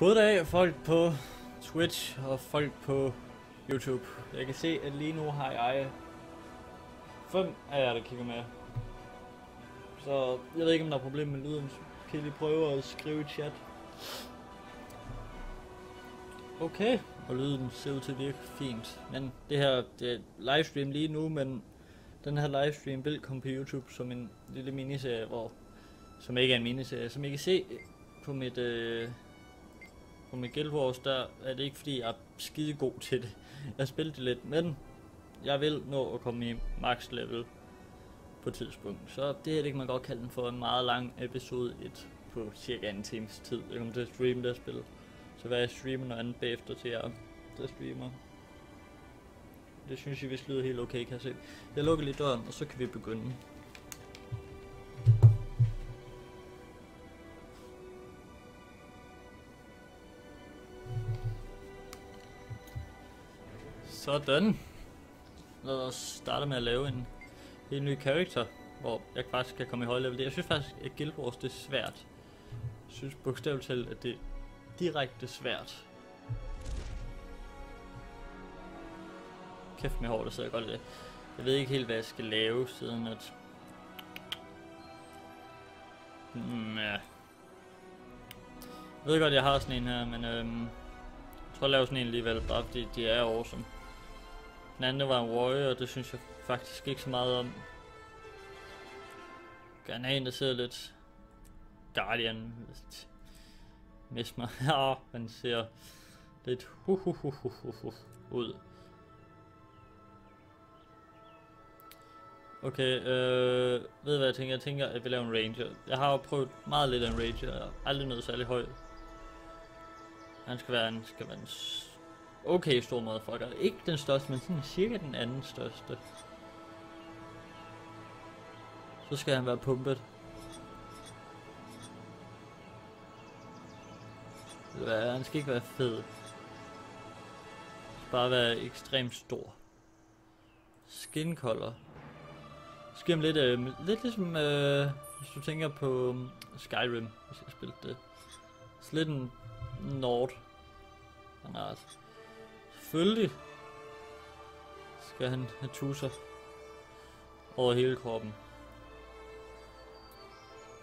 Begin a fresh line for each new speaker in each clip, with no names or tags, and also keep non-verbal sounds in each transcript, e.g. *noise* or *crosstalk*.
Goddag folk på Twitch og folk på YouTube. Jeg kan se, at lige nu har jeg fem af jer, der kigger med. Så jeg ved ikke, om der er problemer med lyden. Kan I lige prøve at skrive i chat. Okay, og lyden ser ud til at virke fint. Men det her, det er livestream lige nu, men den her livestream vil komme på YouTube som en lille miniserie, hvor, som ikke er en miniserie, som I kan se på mit, øh, på mit Guild Wars, der er det ikke fordi, jeg er skide god til det. Jeg spillede det lidt, men jeg vil nå at komme i max level på et tidspunkt. Så det her det kan man godt kalde den for en meget lang episode 1 på cirka en times tid. Jeg kommer til at streame det spil. Så hvad jeg streamer noget andet bagefter til jer, der streamer. Det synes jeg vist lyder helt okay, kan jeg se. Jeg lukker lige døren, og så kan vi begynde. Sådan. Lad os starte med at lave en helt ny karakter, hvor jeg faktisk kan komme i høj level. Jeg synes faktisk, at Guild Wars det er svært. Jeg synes bogstaveligt talt, at det er direkte svært. Kæft med hår, der sidder godt i det. Jeg ved ikke helt, hvad jeg skal lave, siden at... Hmm, ja. Jeg ved godt, jeg har sådan en her, men øhm, jeg tror, jeg laver sådan en alligevel, bare fordi de er awesome. Den anden var en warrior, og det synes jeg faktisk ikke så meget om. Gerne have en, der sidder lidt Guardian. Mesmer. *laughs* Ja, han ser lidt hu hu hu hu hu hu ud. Okay, øh, ved hvad jeg tænker? Jeg tænker, at vi laver en ranger. Jeg har jo prøvet meget lidt af en ranger. og aldrig noget særlig højt. Han skal være en, skal være en okay stor motherfucker. Ikke den største, men sådan cirka den anden største. Så skal han være pumpet. Hvad, Han skal ikke være fed. Han skal bare være ekstremt stor. Skin color. Skal lidt, øh, lidt ligesom, øh, hvis du tænker på um, Skyrim, hvis jeg spillede det. Så lidt en Nord. Han er Selvfølgelig skal han have tusser over hele kroppen.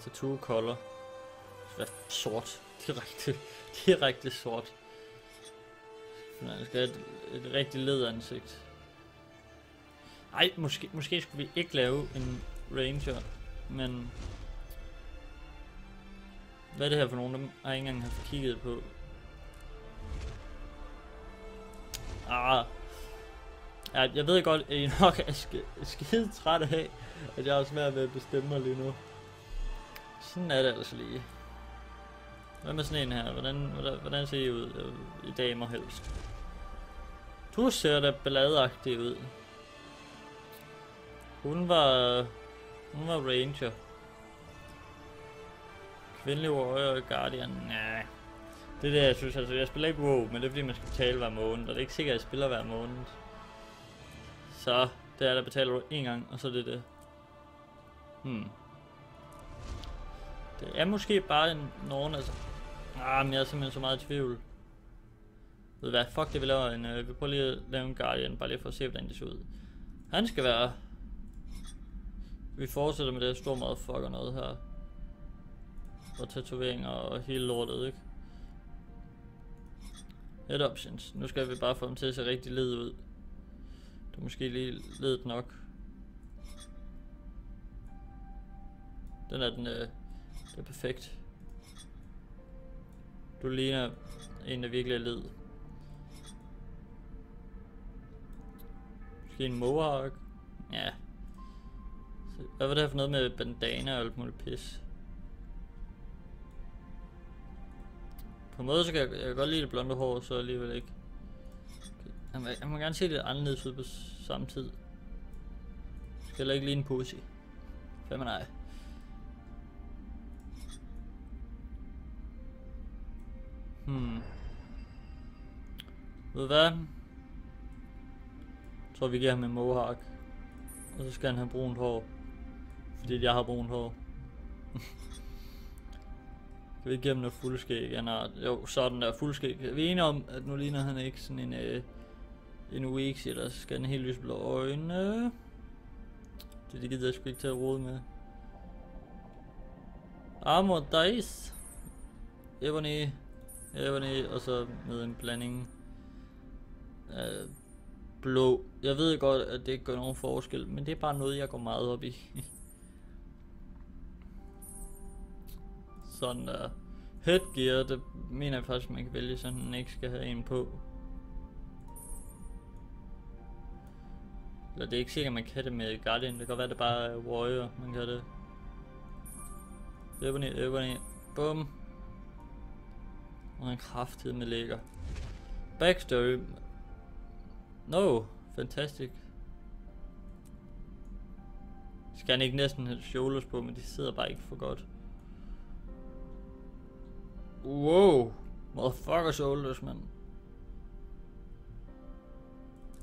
Tattoo color. Hvad sort. Direkte, direkte sort. Han skal have et, et rigtig lederansigt. Ej, måske, måske skulle vi ikke lave en ranger, men... Hvad er det her for nogen, der har ikke engang haft kigget på. Ah. Ja, jeg ved godt, at I nok er sk skide træt af, at jeg er svært ved at bestemme mig lige nu. Sådan er det altså lige. Hvad med sådan en her? Hvordan, hvordan, hvordan ser I ud øh, i damer helst? Du ser da balladeagtig ud. Hun var... Hun var ranger. Kvindelig warrior og guardian. Nej. Det er det, jeg synes. Altså, jeg spiller ikke WoW, men det er fordi, man skal betale hver måned. Og det er ikke sikkert, at jeg spiller hver måned. Så det er der betaler du en gang, og så er det det. Hmm. Det er måske bare en nogen, altså. Ah, men jeg er simpelthen så meget i tvivl. Ved hvad, fuck det, vi laver en, øh, vi prøver lige at lave en Guardian, bare lige for at se, hvordan det ser ud. Han skal være... Vi fortsætter med det her store motherfucker noget her. Og tatoveringer og hele lortet, ikke? Head options. Nu skal vi bare få dem til at se rigtig led ud. Du er måske lige ledet nok. Den er den, øh, det er perfekt. Du ligner en, der virkelig er led. Måske en mohawk? Ja. Hvad var det her for noget med bandana og alt muligt pis? På en måde så kan jeg, jeg kan godt lide det blonde hår, så alligevel ikke. Okay. Jeg, må, jeg må gerne se lidt anderledes ud på samme tid. Skal heller ikke lige en pussy. Fem nej. Hmm. Ved du hvad? Jeg tror vi giver ham en mohawk. Og så skal han have brunt hår. Fordi jeg har brunt hår. *laughs* Skal vi igennem noget fuldskæg? Ja, har, jo, sådan der fuldskæg. Vi er enige om, at nu ligner han ikke sådan en, øh, en UX, eller så skal han helt lys blå øjne. Det, det gider jeg sgu ikke til at rode med. Armor Dice. Ebony. Ebony, og så med en blanding øh, blå. Jeg ved godt, at det ikke gør nogen forskel, men det er bare noget, jeg går meget op i. *laughs* Sådan der. Headgear, det mener jeg faktisk, man kan vælge, så den ikke skal have en på. Eller det er ikke sikkert, man kan det med Guardian. Det kan godt være, det bare er Warrior, man kan det. Ebony, ned. Bum. Og en kraftighed med lækker. Backstory. No, fantastic. Skal han ikke næsten have shoulders på, men de sidder bare ikke for godt. Wow. Motherfucker shoulders, mand.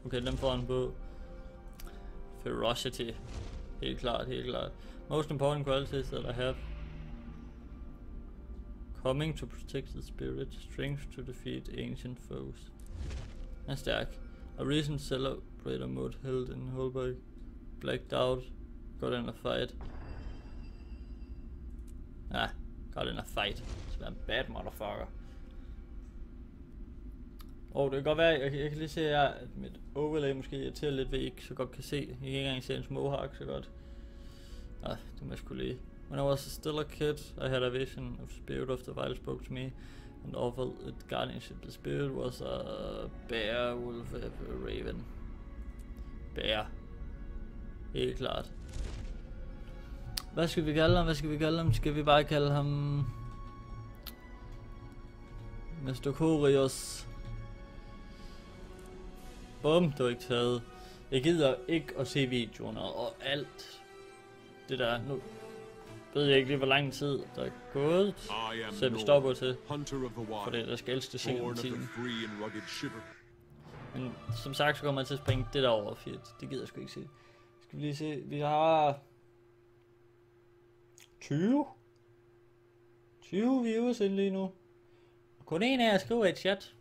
Okay, den får han på. Ferocity. Helt klart, helt klart. Most important qualities that I have. Coming to protect the spirit, strength to defeat ancient foes. Den er stærk. A recent celebrator mode held in Holberg. Blacked out. Got in a fight. Ah, got in a fight. Altså, så en bad motherfucker. Og det kan godt være, jeg, jeg kan lige se, at mit overlay måske irriterer lidt ved, at I ikke så godt kan se. I kan ikke engang se en mohawk så godt. Nej, det må jeg skulle lige. When I was still a kid, I had a vision of spirit of the wild spoke to me and offered it guardianship. The spirit was a bear, wolf, a raven. Bear. Helt klart. Hvad skal vi kalde ham? Hvad skal vi kalde ham? Skal vi bare kalde ham... Mr. Korios. Bum, det var ikke taget. Jeg gider ikke at se videoerne og alt det der. Nu ved jeg ikke lige, hvor lang tid der er gået. Så vi stopper til. For det der skal elske det tiden. Men som sagt, så kommer jeg til at springe det der over, for det gider jeg sgu ikke se. Skal vi lige se. Vi har... 20? 20 views ind lige nu. Kun en af jer skriver et chat.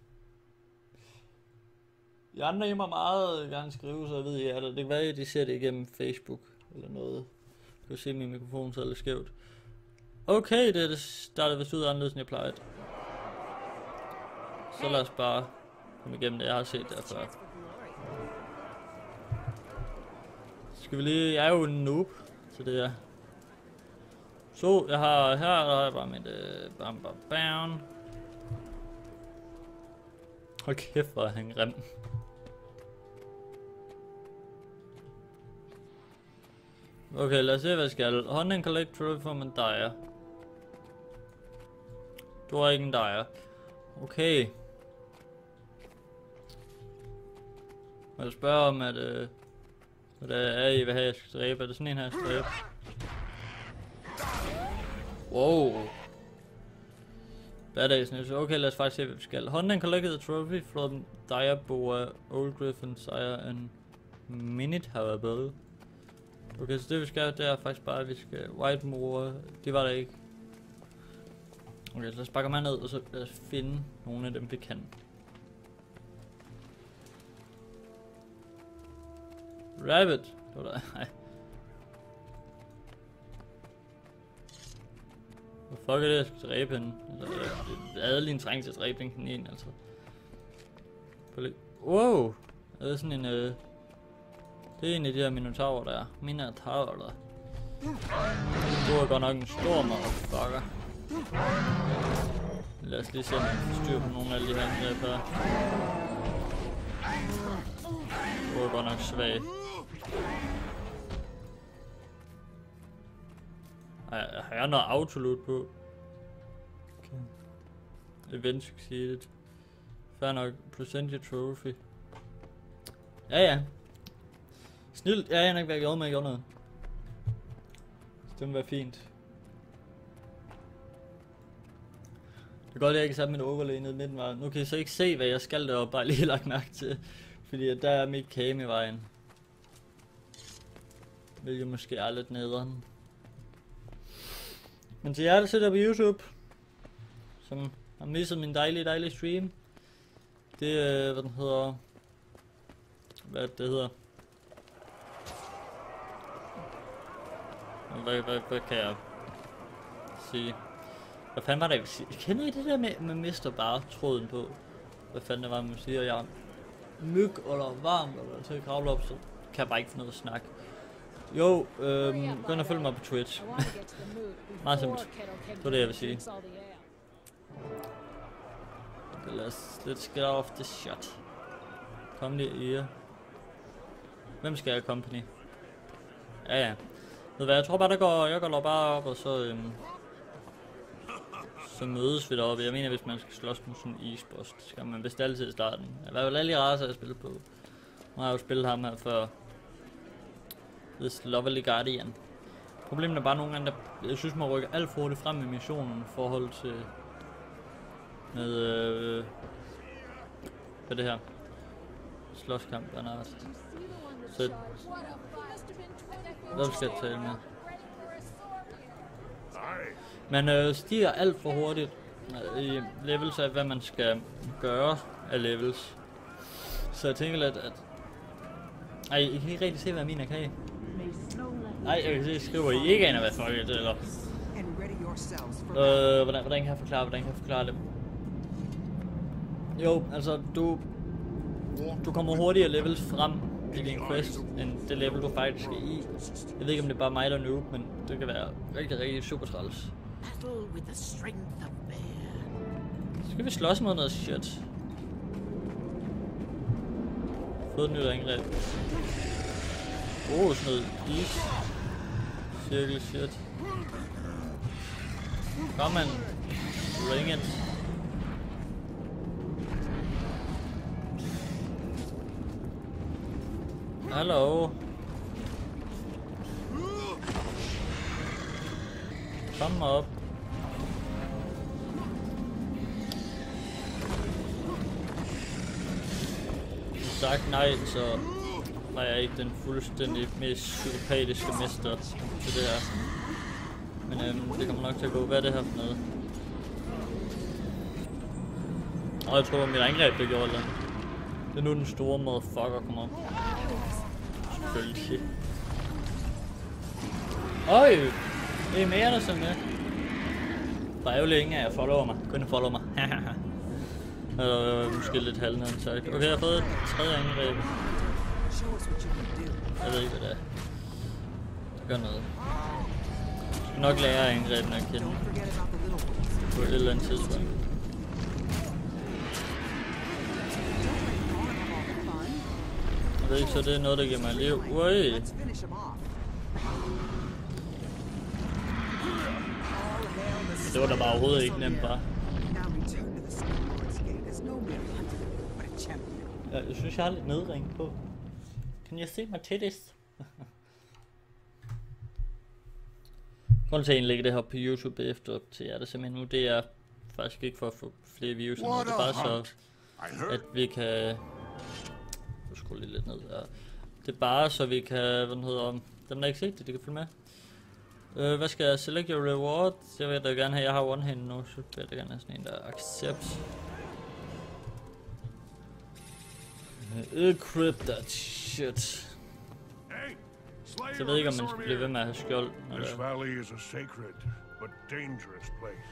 Jeg andre I meget gerne skrive, så jeg ved, jeg det. Det kan være, at de ser det igennem Facebook eller noget. Du kan se, at min mikrofon så lidt skævt. Okay, det, det startede vist ud anderledes, end jeg plejede. Så lad os bare komme igennem det, jeg har set der før. Skal vi lige... Jeg er jo en noob, så det er... Så, jeg har her, der har jeg bare mit... Øh, bam, bam, bam. Hold kæft, hvor er han grim. Okay, lad os se, hvad jeg skal. Hunt and collect trophy from a dire. Du har ikke en dire. Okay. Må Jeg spørge om, at... Øh, hvad det er, I vil have, jeg skal dræbe. Er det sådan en her, jeg skal dræbe? Wow. Badass news. Okay, lad os faktisk se, hvad vi skal. Honda collected a trophy from Diaboa, Old Griffin, Sire and Minute However. Okay, så det vi skal, det er faktisk bare, at vi skal white more. Det var der ikke. Okay, så lad os bakke mig ned, og så lad os finde nogle af dem, vi kan. Rabbit. Det var der. *laughs* fuck er det, jeg skal dræbe hende? Altså, det er adelig en træng til at dræbe den kanin, altså. Wow! Er det sådan en, øh, det er en af de her minotaurer der. Minotaurer der. Du er godt nok en stor motherfucker. Lad os lige se, om vi kan styr på nogle af de her angreb her. Du er godt nok svag. Har har jeg noget autoloot på? Okay. Event succeeded. Fair nok. Present your trophy. Ja, ja. Snilt, ja, jeg har ikke været glad med, at jeg gjorde noget. Så det være fint. Det er godt, at jeg ikke satte mit overlay ned midten var. Nu kan I så ikke se, hvad jeg skal deroppe, bare lige *laughs* lagt mærke til. Fordi at der er mit cam i vejen. Hvilket måske er lidt nederen. Men til jer, der sidder på YouTube, som har misset min dejlige, dejlige stream. Det er, hvad den hedder... Hvad det hedder. Hvad, hvad, hvad kan jeg sige? Hvad fanden var det, jeg ville sige? Kender I det der med, med mister bare tråden på? Hvad fanden det var, man siger, jeg er myg eller varmt eller til at kravle op, så kan jeg bare ikke få noget at snakke. Jo, øhm, gå ind og følg mig på Twitch. Meget simpelt. Det var det, jeg vil sige. Okay, let's, let's get off the shot. Kom lige i Hvem skal jeg company? Ja, ja. Ved du hvad, jeg tror bare, der går, jeg går bare op, og så, øhm, så mødes vi deroppe. Jeg mener, hvis man skal slås mod sådan en isboss, så skal man vist altid i starten. Jeg var jo alle raser, jeg spillet på. Nu har jeg jo spillet ham her før. This Lovely Guardian. Problemet er bare nogle gange, der, jeg synes, man rykker alt for hurtigt frem i missionen i forhold til med øh, hvad det her slåskamp og noget. Så hvad skal jeg tale med? Man øh, stiger alt for hurtigt øh, i levels af, hvad man skal gøre af levels. Så jeg tænker lidt, at... Ej, I kan ikke rigtig se, hvad mine kan. Nej, jeg kan se, skriver I ikke aner, hvad fuck det eller... Øh, hvordan, hvordan kan jeg forklare, hvordan kan jeg forklare det? Jo, altså, du... Du kommer hurtigere levels frem i din quest, end det level, du faktisk er i. Jeg ved ikke, om det er bare mig, der er noob, men det kan være rigtig, rigtig super træls. Så skal vi slås mod noget shit. Fået et nyt angreb. Oh, sådan noget is. Cirkel shit. Kom man. Ring it. Hallo. Kom op. sagt nej, så var jeg ikke den fuldstændig mest psykopatiske mester til det her. Men øhm, det kommer nok til at gå. Hvad er det her for noget? Og jeg tror, at mit angreb det gjorde det. Det er nu den store motherfucker kommer op. Selvfølgelig. Øj! Det er mere, der er med. Der er jo længe, at jeg follower mig. Kun follow mig. *laughs* Øh, måske lidt halvnede sagt. Okay, jeg har fået et tredje angreb. Jeg ved ikke, hvad det er. Det gør noget. Jeg skal nok lære angrebene at kende. På et eller andet tidspunkt. Jeg ved ikke, så det er noget, der giver mig liv. Ui! Det var da bare overhovedet ikke nemt, bare. Jeg, jeg synes, jeg har lidt nedring på. Kan jeg se mig titties? *laughs* Grunden til at lægge det her på YouTube efter til jer, det simpelthen nu, det er faktisk ikke for at få flere views, det er bare så, at vi kan... Du skruer lige lidt ned der. Det er bare så vi kan, hvad den hedder, dem der ikke set det, de kan følge med. Uh, hvad skal jeg? Select your reward. Jeg vil da gerne have, jeg har one hand nu, så vil jeg da gerne have sådan en der accept. Encrypt that shit. Så jeg ved ikke, om man skal blive ved med at have skjold.
This valley is a sacred but dangerous place.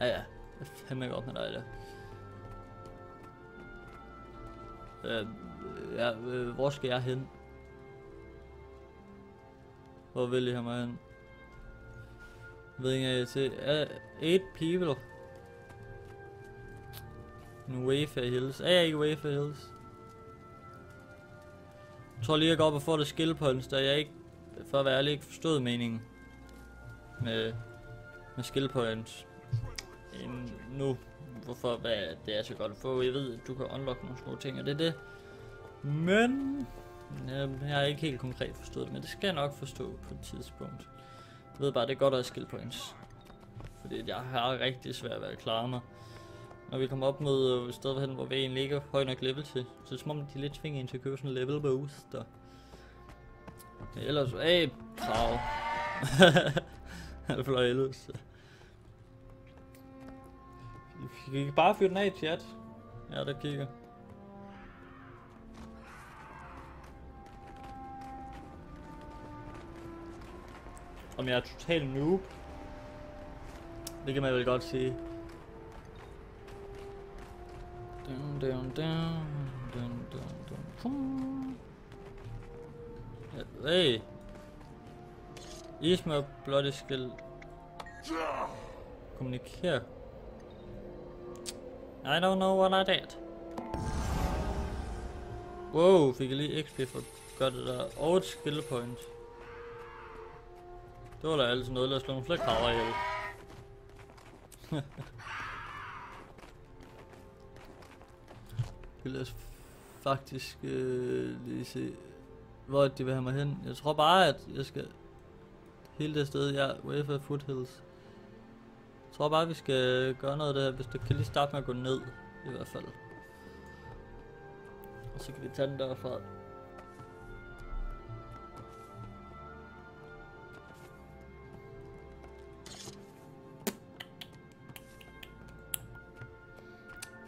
Ja, ja. Det er fandme godt med dig, der. Øh, ja, øh, hvor skal jeg hen? Hvor vil I have mig hen? Jeg ved ikke, jeg til. Uh, eight people. En Wayfair Hills. Er jeg ikke Wayfair Hills? Jeg tror lige, jeg går op og får det skill points, da jeg ikke, for at være ærlig, ikke forstod meningen med, med skill points. Nu, hvorfor hvad det er så godt at få. Jeg ved, at du kan unlock nogle små ting, og det er det. Men jeg, jeg har ikke helt konkret forstået det, men det skal jeg nok forstå på et tidspunkt. Jeg ved bare, det er godt at have skill points. Fordi jeg har rigtig svært ved at klare mig. Når vi kommer op mod øh, stedet hen, hvor vi egentlig ikke er høj nok level til. Så det er som om, de lidt tvinger ind til at købe sådan en level booster. Ellers, hey, krav. *laughs* Han fløj ellers. Vi kan bare fyre den af, chat. Ja, der kigger. Om jeg er total noob? Det kan man vel godt sige. Dun, dun, dun, dun, dun, dun, dun. Ja, hey. Isma Bloody Skill. Kommunikere. I don't know what I did. Wow, fik jeg lige XP for at gøre det der. Og et skill point. Det var da altså noget, der slog nogle flere kraver ihjel. *laughs* Lad os faktisk øh, lige se, hvor de vil have mig hen. Jeg tror bare, at jeg skal hele det sted, ja, UEFA Foothills. Jeg tror bare, vi skal gøre noget af det her, hvis det kan lige starte med at gå ned, i hvert fald. Og så kan vi tage den derfra.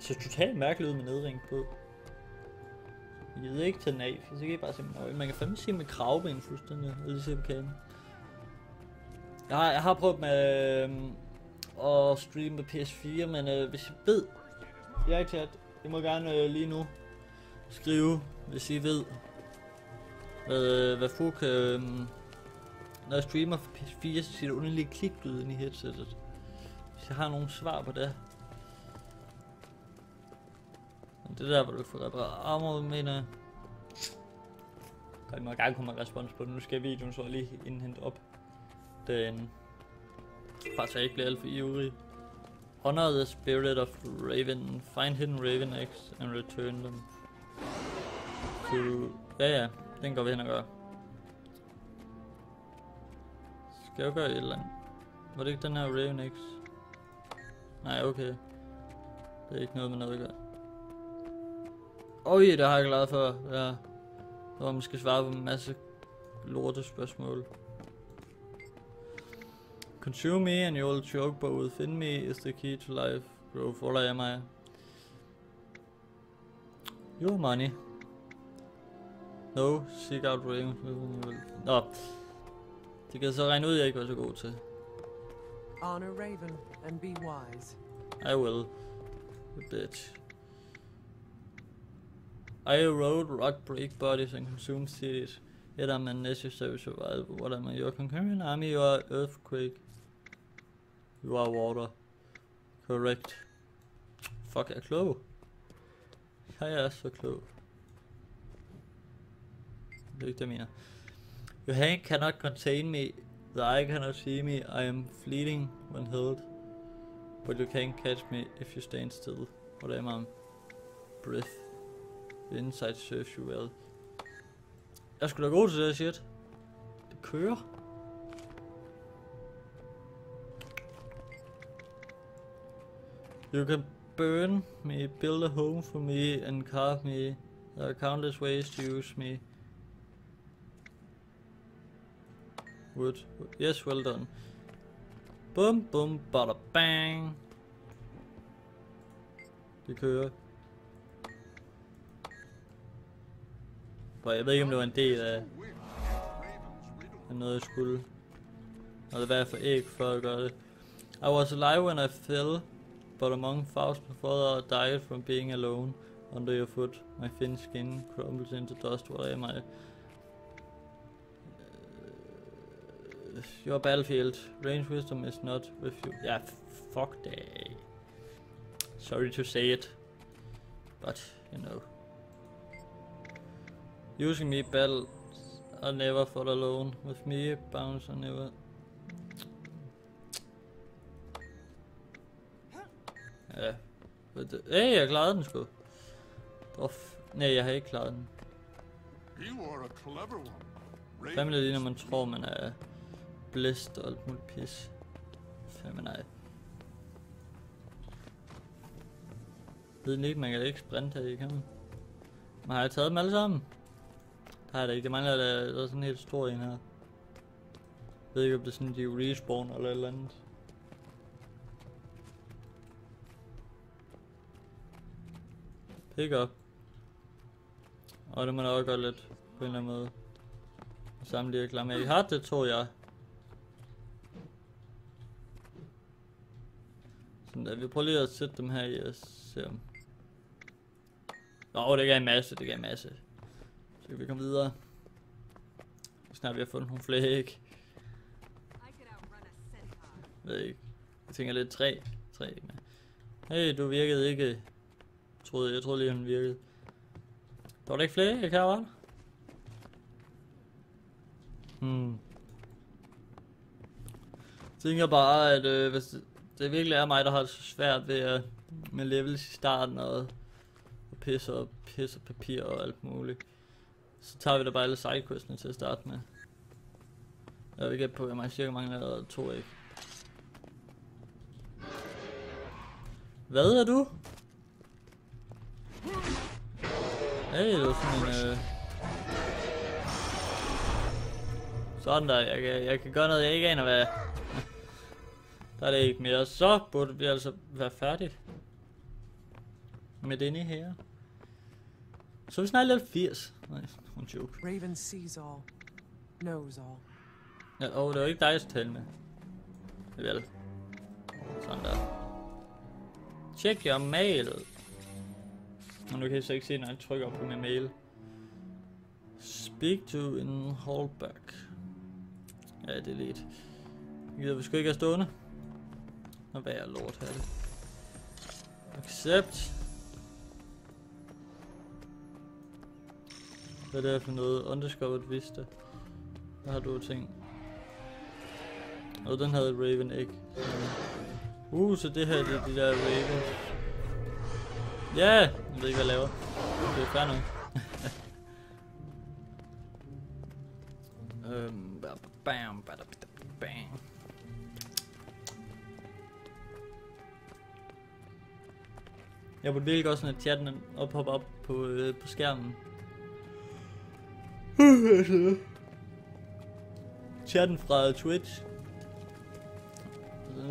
Så ser totalt mærkeligt ud med nedring på. Jeg gider ikke til den af, for så kan I bare se min. Man kan fandme se med kravben fuldstændig, og lige se på kagen. Jeg har, jeg har prøvet med øh, at streame på PS4, men øh, hvis I ved, jeg er chat, I må gerne øh, lige nu skrive, hvis I ved, hvad, øh, hvad Fuk, øh, når jeg streamer på PS4, så siger det underlige kliklyd ind i headsetet. Hvis jeg har nogle svar på det det der, hvor du får repareret armor, mener jeg. Godt, I må gerne komme med respons på det. Nu skal videoen så lige indhente op. Den... Bare så jeg ikke bliver alt for ivrig. Honor the spirit of Raven. Find hidden Raven eggs and return them. To... Ja, ja. Den går vi hen og gør. Skal jeg gøre et eller andet? Var det ikke den her Raven eggs? Nej, okay. Det er ikke noget med noget at gøre. Oj, det har jeg glad for. Ja. Det var måske svare på en masse lorte spørgsmål. Consume me and you will choke both. In me is the key to life. Growth. Hvor er mig? Your money. No, seek out rain. Nå. Det kan jeg så regne ud, jeg ikke var så god til.
Honor Raven and be wise.
I will. You bitch. I erode, rock, break bodies, and consume cities. Yet I'm unnecessary survival. What am I? Your concurrent army, you are earthquake. You are water. Correct. Fuck, jeg er klog. Jeg er så klog. Det er ikke det, jeg mener. Your hand cannot contain me. The eye cannot see me. I am fleeting when held. But you can't catch me if you stand still. What am I? Breath. Inside Surf you well. Jeg skulle da god til det her shit. Det kører. You can burn me, build a home for me, and carve me. There are countless ways to use me. Wood. Yes, well done. Bum, bum, bada, bang. Det kører. For jeg ved ikke, om det var en del af, af noget, jeg skulle. Og det var for æg for at gøre det. I was alive when I fell, but among thousands of others died from being alone under your foot. My thin skin crumbles into dust. What am I? Your battlefield. Range wisdom is not with you. Yeah, fuck det. Sorry to say it, but you know. Using me battle are never fought alone. With me bounce are never. Ja. Hey, jeg klarede den sgu. Oh, nej, jeg har ikke klaret den.
One.
Fandme lidt, når man tror, man er blæst og alt muligt pis. Fandme nej. Ved den ikke, man kan ikke sprinte her i, kan man? Men har jeg taget dem alle sammen? Det har jeg ikke. Det mangler, der, der er sådan en helt stor en her. Jeg ved ikke, om det er sådan, de respawn eller et eller andet. Pick up. Og det må nok gøre lidt på en eller anden måde. Samle de med. I har det, tror jeg. Sådan der. Vi prøver lige at sætte dem her i og se om... Nå, det gav en masse, det gav en masse. Kan vi komme videre. Snart vi har fundet nogle flere æg. Ved ikke. Jeg tænker lidt træ. Træ æg med. Hey, du virkede ikke. Jeg troede, jeg troede lige, han virkede. Der var der ikke flere æg her, var der? Hmm. Jeg tænker bare, at øh, hvis det, det virkelig er mig, der har det så svært ved at, med levels i starten og, og pisse og pisse og papir og alt muligt, så tager vi da bare alle sidequestene til at starte med. Jeg vil gætte på, at jeg cirka mangler to æg. Hvad er du? Hey, det var sådan en... Øh... Sådan der, jeg kan, jeg kan gøre noget, jeg ikke aner hvad. Der er det ikke mere. Så burde vi altså være færdige. Med denne her. Så er vi snart level 80. Nej, hun joke.
Raven sees all, knows all.
Ja, åh, det var ikke dig, jeg tale med. Det vel. Sådan der. Check your mail. Og nu kan jeg så ikke se, når jeg trykker på min mail. Speak to in holdback. Ja, det er lidt. Gider vi sgu ikke have stående? Og hvad er lort her det? Accept. Hvad er det for noget? Undiscovered Vista. Hvad har du tænkt? Og den havde Raven ikke. Uh, så det her det er de der Ravens. Ja, jeg ved ikke hvad jeg laver. Det er fair nok. *laughs* øhm, ba- bam, bada- bam. Jeg burde virkelig godt sådan, at chatten op popper op på, øh, på skærmen. *laughs* chatten fra Twitch.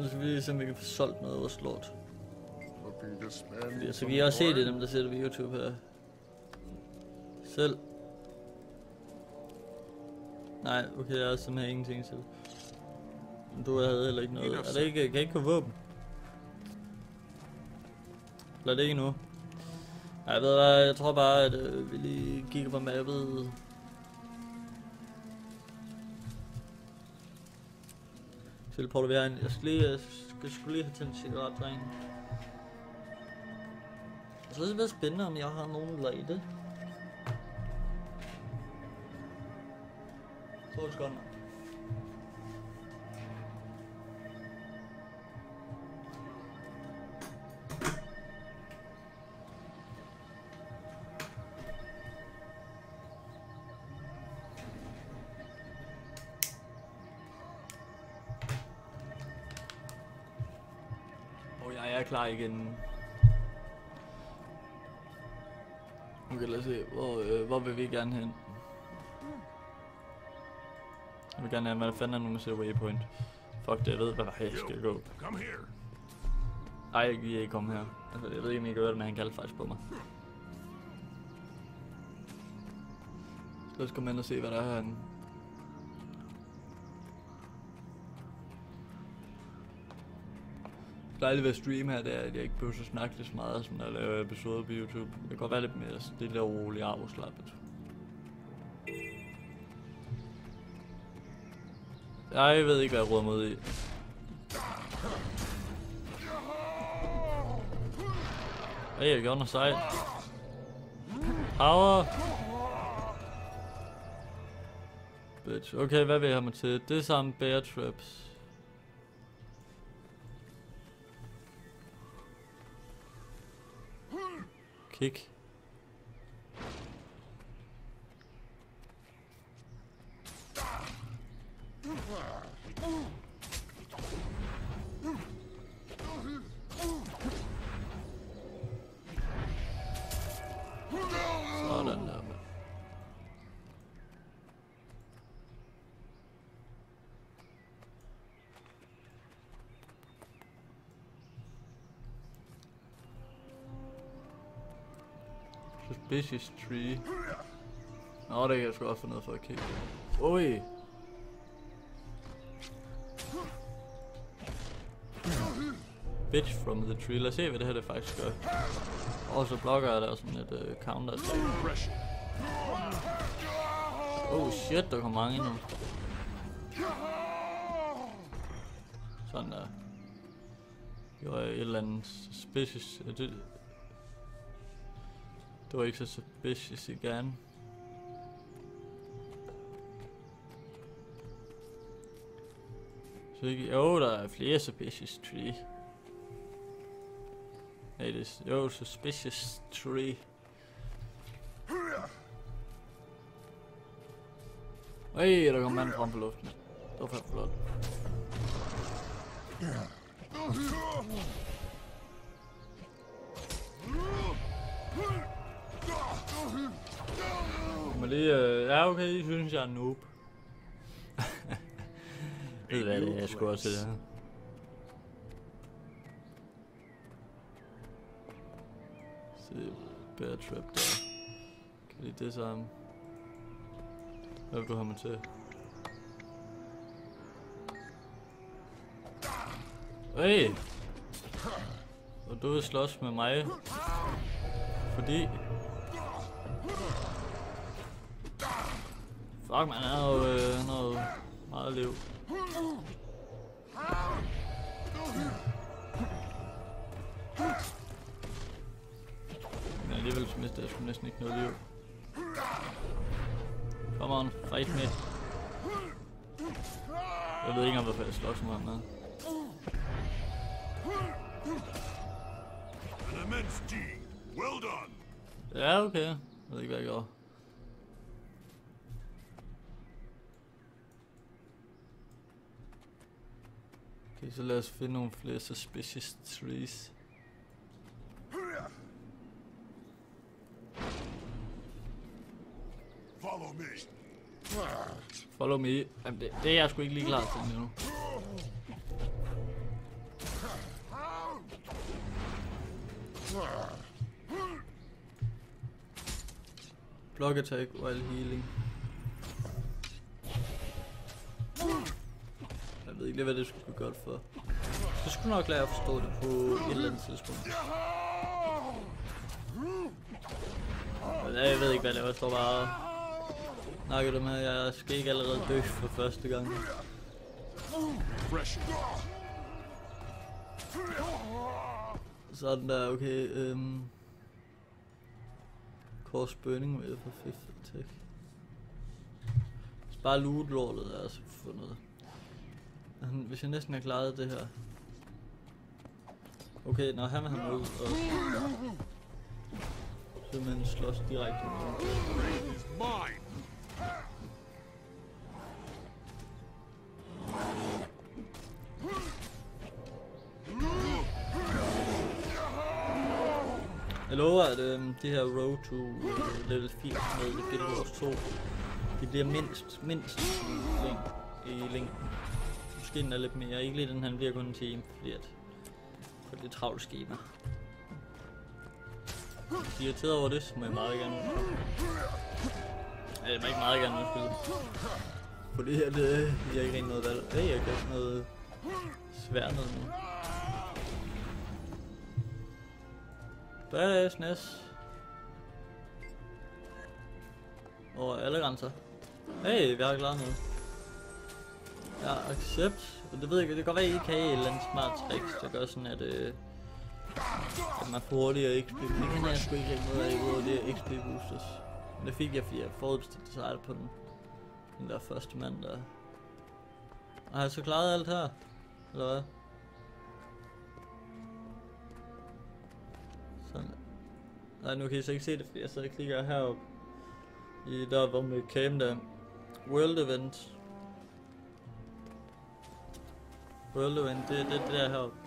Så vi ligesom vi kan få solgt noget af vores lort. Fordi, så vi har også set det, dem der ser det på YouTube her. Selv. Nej, okay, jeg har simpelthen ingenting til. Men Du havde heller ikke noget. Er det ikke, kan jeg ikke få våben? Eller er det ikke nu? Nej, jeg ved hvad, jeg tror bare, at øh, vi lige kigger på mappet. Teleporter vi herinde. Jeg skal lige, jeg skal skulle lige have tændt en cigaret, dreng. Så er det være spændende, om jeg har nogen lejde. Så klar igen. Okay, lad os se. Hvor, øh, hvor vil vi gerne hen? Jeg vil gerne have, hvad fanden er nu med waypoint? Fuck det, jeg ved, hvad jeg skal gå. Ej, jeg giver ikke komme her. Altså, jeg ved ikke, om I kan høre det, men han kalder faktisk på mig. Lad os komme ind og se, hvad der er herinde. Dejligt ved at streame her, det er, at jeg ikke behøver at snakke lige så meget, som når jeg laver episoder på YouTube. Det kan godt være lidt mere stille og roligt afslappet. Jeg ved ikke, hvad jeg råder mod i. Hey, jeg gjorde noget sejt. Power! Bitch. Okay, hvad vil jeg have mig til? Det er samme bear traps. Kick. Suspicious tree. Nå, det kan jeg sgu også få noget for at kigge. Oj. Bitch from the tree. Lad os se, hvad det her det faktisk gør. Og så blokker jeg der sådan et uh, counter.
-attack.
Oh shit, der kommer mange nu. Sådan der. Gjorde jeg et eller andet suspicious. Uh, Det var ikke suspicious igen. Så ikke, jo, der er flere suspicious tree. Det er, jo, suspicious tree. Øj, der kom mand frem på luften. Okay, I synes jeg er noob. *laughs* Ved du hvad det er, jeg skulle også til det her. Se, bear trap der. Kan lige det samme. Hvad vil du have mig til? Hey! Og du vil slås med mig. Fordi... Fuck man, har jo øh, jo meget liv. Men alligevel så mister jeg sgu næsten ikke noget liv. Come on, fight me. Jeg ved ikke engang, hvorfor jeg slås med ham med.
Deed. Well done.
Ja, okay. Jeg ved ikke, hvad jeg gjorde. Så lad os finde nogle flere suspicious trees.
Follow me.
Follow me. Jamen, det, det er jeg sgu ikke lige klar til endnu. Block attack while healing. Ikke lige, hvad det skulle gå godt for. Så skulle nok lære at forstå det på et eller andet tidspunkt. Øh, jeg ved ikke, hvad det var. Jeg står bare og snakker dem her. Jeg skal ikke allerede dø for første gang. Sådan der, okay. Øhm. Course burning med for fifth attack. Bare loot lortet er altså fundet. Hvis jeg næsten har klaret det her. Okay, når han vil have med ud og simpelthen slås direkte Jeg lover, at øh, det her Road to øh, level 4 med Guild Wars 2, det bliver mindst, mindst i længden. Måske endda lidt mere. Ikke lige den, han bliver kun en time, fordi at på et lidt travlt schema. Hvis I er irriteret over det, så må jeg meget gerne Ja, jeg må ikke meget gerne undskylde. Fordi at, øh, jeg har ikke rent noget valg. Hey, jeg kan noget svært noget nu. Badass Ness. Over alle grænser. Hey, vi har klaret noget. Ja, accept. Det ved jeg ikke, det kan godt være, at I kan et eller andet smart trick, der gør sådan, at, øh, at man får hurtigere XP. Men det kan jeg sgu ikke rigtig noget af, udover det er XP boosters. Men det fik jeg, fordi jeg forudbestilte sejl på den, den der første mand der. Og har jeg så klaret alt her? Eller hvad? Sådan. Nej, nu kan I så ikke se det, fordi jeg sidder og klikker herop. I der, hvor med cam der. World Event. World Event, det er det, det der heroppe.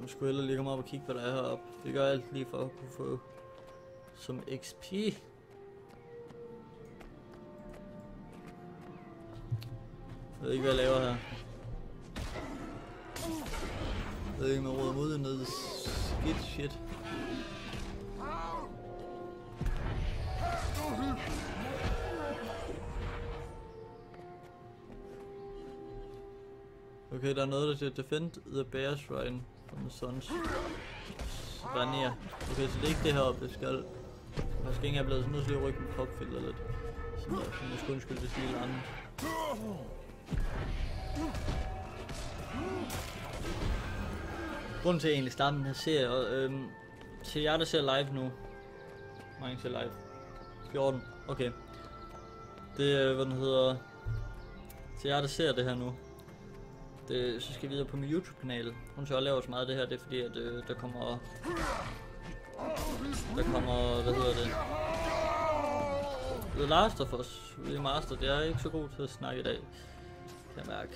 Nu skulle jeg hellere lige komme op og kigge, hvad der er heroppe. Det gør alt lige for at kunne få som XP. Jeg ved ikke, hvad jeg laver her. Jeg ved ikke, man råder mod noget skidt shit. Okay, der er noget, der siger Defend the Bear Shrine from the Suns. Rania. Okay, så det er ikke det heroppe, det skal. Måske ikke have blevet sådan nødt til at rykke min kropfilter lidt. Sådan der, så jeg skulle undskylde, hvis det er andet. Grunden til at jeg egentlig starter den her serie, og, øhm, til jer der ser live nu. Mange ser live? 14, okay. Det er, hvad den hedder, til jer der ser det her nu øh, så skal vi videre på min YouTube-kanal. Hun så laver så meget af det her, det er fordi, at øh, der kommer... Der kommer, hvad hedder det? The Last of Us Remastered. Jeg er ikke så god til at snakke i dag. Kan jeg mærke.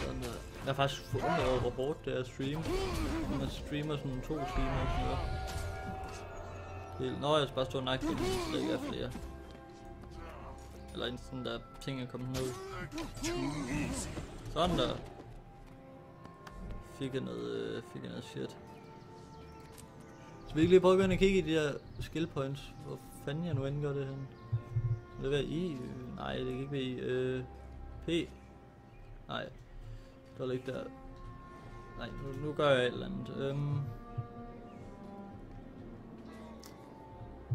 Sådan der. Jeg er faktisk forundret over, hvor hårdt det er at streame. Man streamer sådan to timer og sådan noget. Nå, jeg skal bare stå og nakke, fordi der ikke er flere. Eller en sådan der ting er kommet ned. Sådan der. Fik jeg noget, øh, fik jeg noget shit. Så vi kan lige prøve at gå ind og kigge i de der skill points. Hvor fanden jeg nu end gør det hen. Vil det være I? Nej, det kan ikke være I. Øh, P? Nej. Der ligger der. Nej, nu, nu gør jeg et eller andet. Øhm.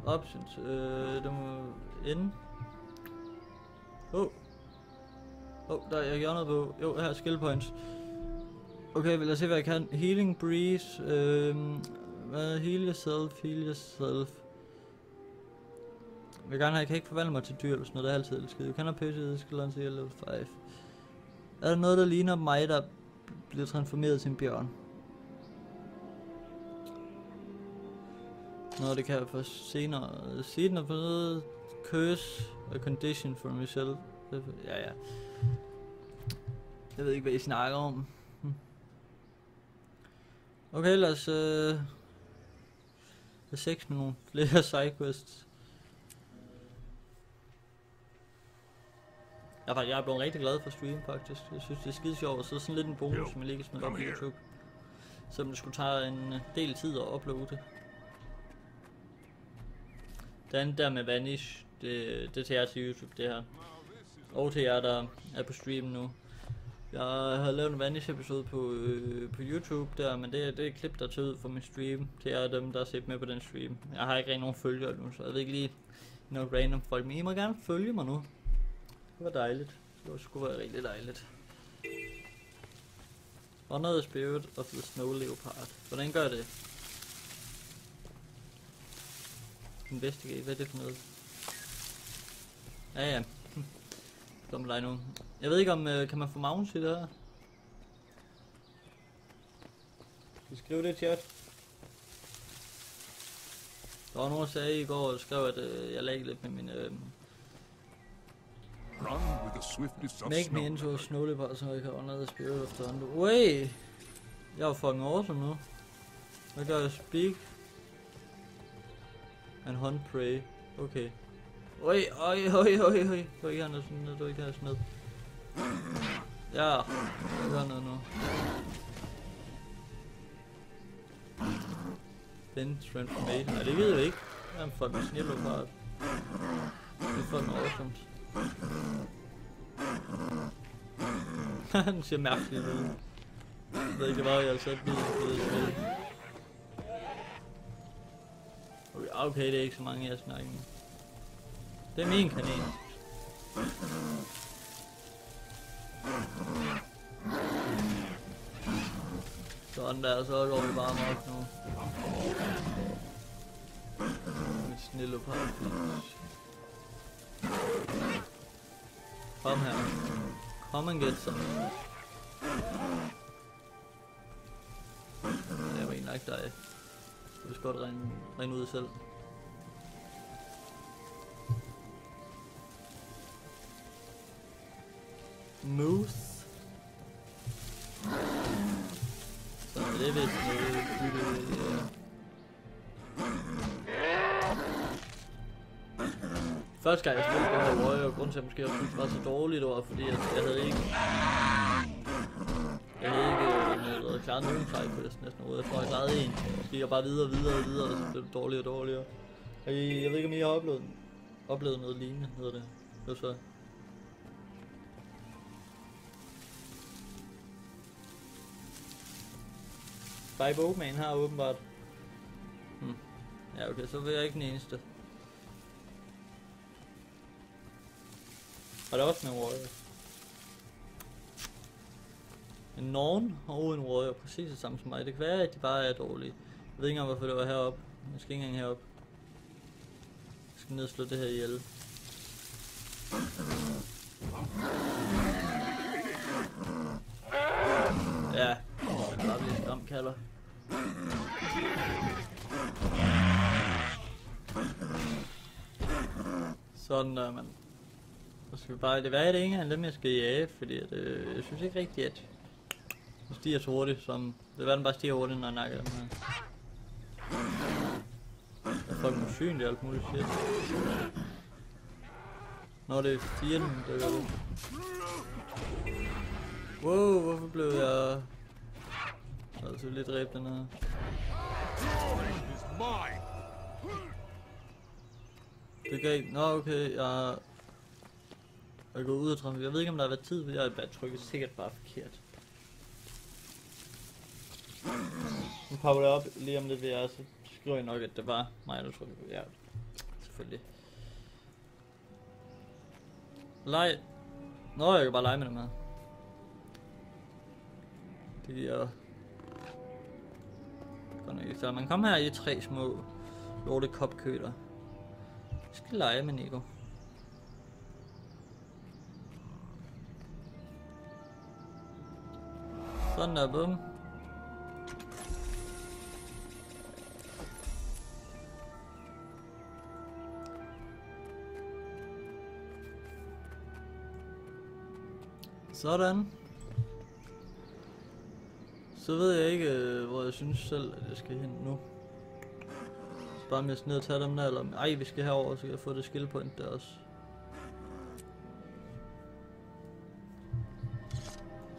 Options. Øh, det må N. Åh. Oh. Åh, oh, der jeg gjorde noget på. Jo, her er skill points. Okay, lad os se hvad jeg kan. Healing breeze. Øhm, hvad? Heal yourself, heal yourself. Jeg vil gerne have, jeg kan ikke forvandle mig til dyr eller sådan noget, det er altid elsket. You cannot have this skill until you're level 5. Er der noget, der ligner mig, der bliver transformeret til en bjørn? Nå, det kan jeg først senere. Se den er på noget curse a condition for Michelle. Ja, ja. Jeg ved ikke, hvad I snakker om. Hm. Okay, lad os... Øh... have sex med nogle flere *laughs* sidequests. Jeg er, jeg er blevet rigtig glad for stream faktisk. Jeg synes det er skide sjovt at sidde sådan lidt en bonus, som jeg lige kan smide op på. YouTube. Selvom det skulle tage en øh, del tid at uploade andet der med Vanish, det, det er til jer til YouTube det her. Og til jer der er på stream nu. Jeg har lavet en Vanish episode på, øh, på YouTube der, men det, er- det er et klip der er ud fra min stream. Til jer dem der har set med på den stream. Jeg har ikke rigtig nogen følgere nu, så jeg ved ikke lige noget random folk. Men I må gerne følge mig nu. Det var dejligt. Det var sgu være rigtig dejligt. Honor the spirit of the snow leopard. Hvordan gør jeg det? Investigate, hvad er det for noget? Ja ja. *laughs* Kom dig nu. Jeg ved ikke om, øh, kan man få mounts i det her? Skriver det i chat. Der var nogen, der sagde i går og skrev, at øh, jeg lagde lidt med min... Øh,
Run with the swiftness of
Make me into a snow leopard, so I can honor the spirit of thunder. Way! Jeg er jo fucking awesome nu. Hvad gør jeg? Speak. And hunt prey. Okay. Oj, oj, oj, oj, oj. Du ikke har noget sådan noget, du ikke har sådan noget. Ja, jeg gør noget nu. Den transformation. Nej, det ved jeg ikke. Jeg er en fucking snillokart. Det er fucking awesome. Den ser mærkeligt ud. Jeg ved ikke, hvad jeg har sat video på det spil. Okay, okay, det er ikke så mange, jeg snakker med. Det er min kanin. Sådan der, så går vi bare nok nu. Mit snille paraply. Kom her. Kom and get some. Jeg var egentlig ikke dig. Du skal godt regne, regne ud selv. Moose. Så det er vist noget bytte. Første gang jeg spillede det her Warrior, grunden til at jeg måske også synes, var så dårligt, var fordi, at jeg havde ikke... Jeg havde ikke øh, noget, klaret nogen fight quest næsten overhovedet. Jeg tror, jeg klarede en. Så gik jeg bare videre og videre og videre, og så blev det dårligere og dårligere. Jeg, jeg ved ikke, om I har oplevet, oplevet noget lignende, hedder det. Det var så. Five Bogman har åbenbart. Hmm. Ja, okay, så vil jeg ikke den eneste. Og der er også en warrior. En Norn og en warrior, præcis det samme som mig. Det kan være, at de bare er dårlige. Jeg ved ikke engang, hvorfor det var heroppe. Jeg skal ikke engang herop. Jeg skal ned og slå det her ihjel. Ja, jeg kan bare blive skræmt, kalder. Sådan der, mand. Så skal vi bare, det være, det ikke er dem, jeg skal jage, fordi at, øh, jeg synes ikke rigtigt, at de stiger så hurtigt, som det er den bare stiger hurtigt, når jeg nakker dem her. Jeg får dem usynlige alt muligt shit. Når det er fjenden, der gør det. Wow, hvorfor blev jeg... Lad os lige dræbe den her. Det gav ikke... Nå, okay, jeg... Jeg går ud af trafik. Jeg ved ikke, om der har været tid, for jeg har bare trykket sikkert bare forkert. Nu popper det op lige om lidt ved jer, så skriver jeg nok, at det var mig, der trykkede Ja, Selvfølgelig. Leg. Nå, jeg kan bare lege med dem her. Det giver... Godt. Så man kommer her i tre små lorte kopkøler. Jeg skal lege med Nico. Sådan der, bum. Sådan. Så ved jeg ikke, øh, hvor jeg synes selv, at jeg skal hen nu. Bare med ned og tage dem der, eller... Ej, vi skal herover, så kan jeg få det skill point der også.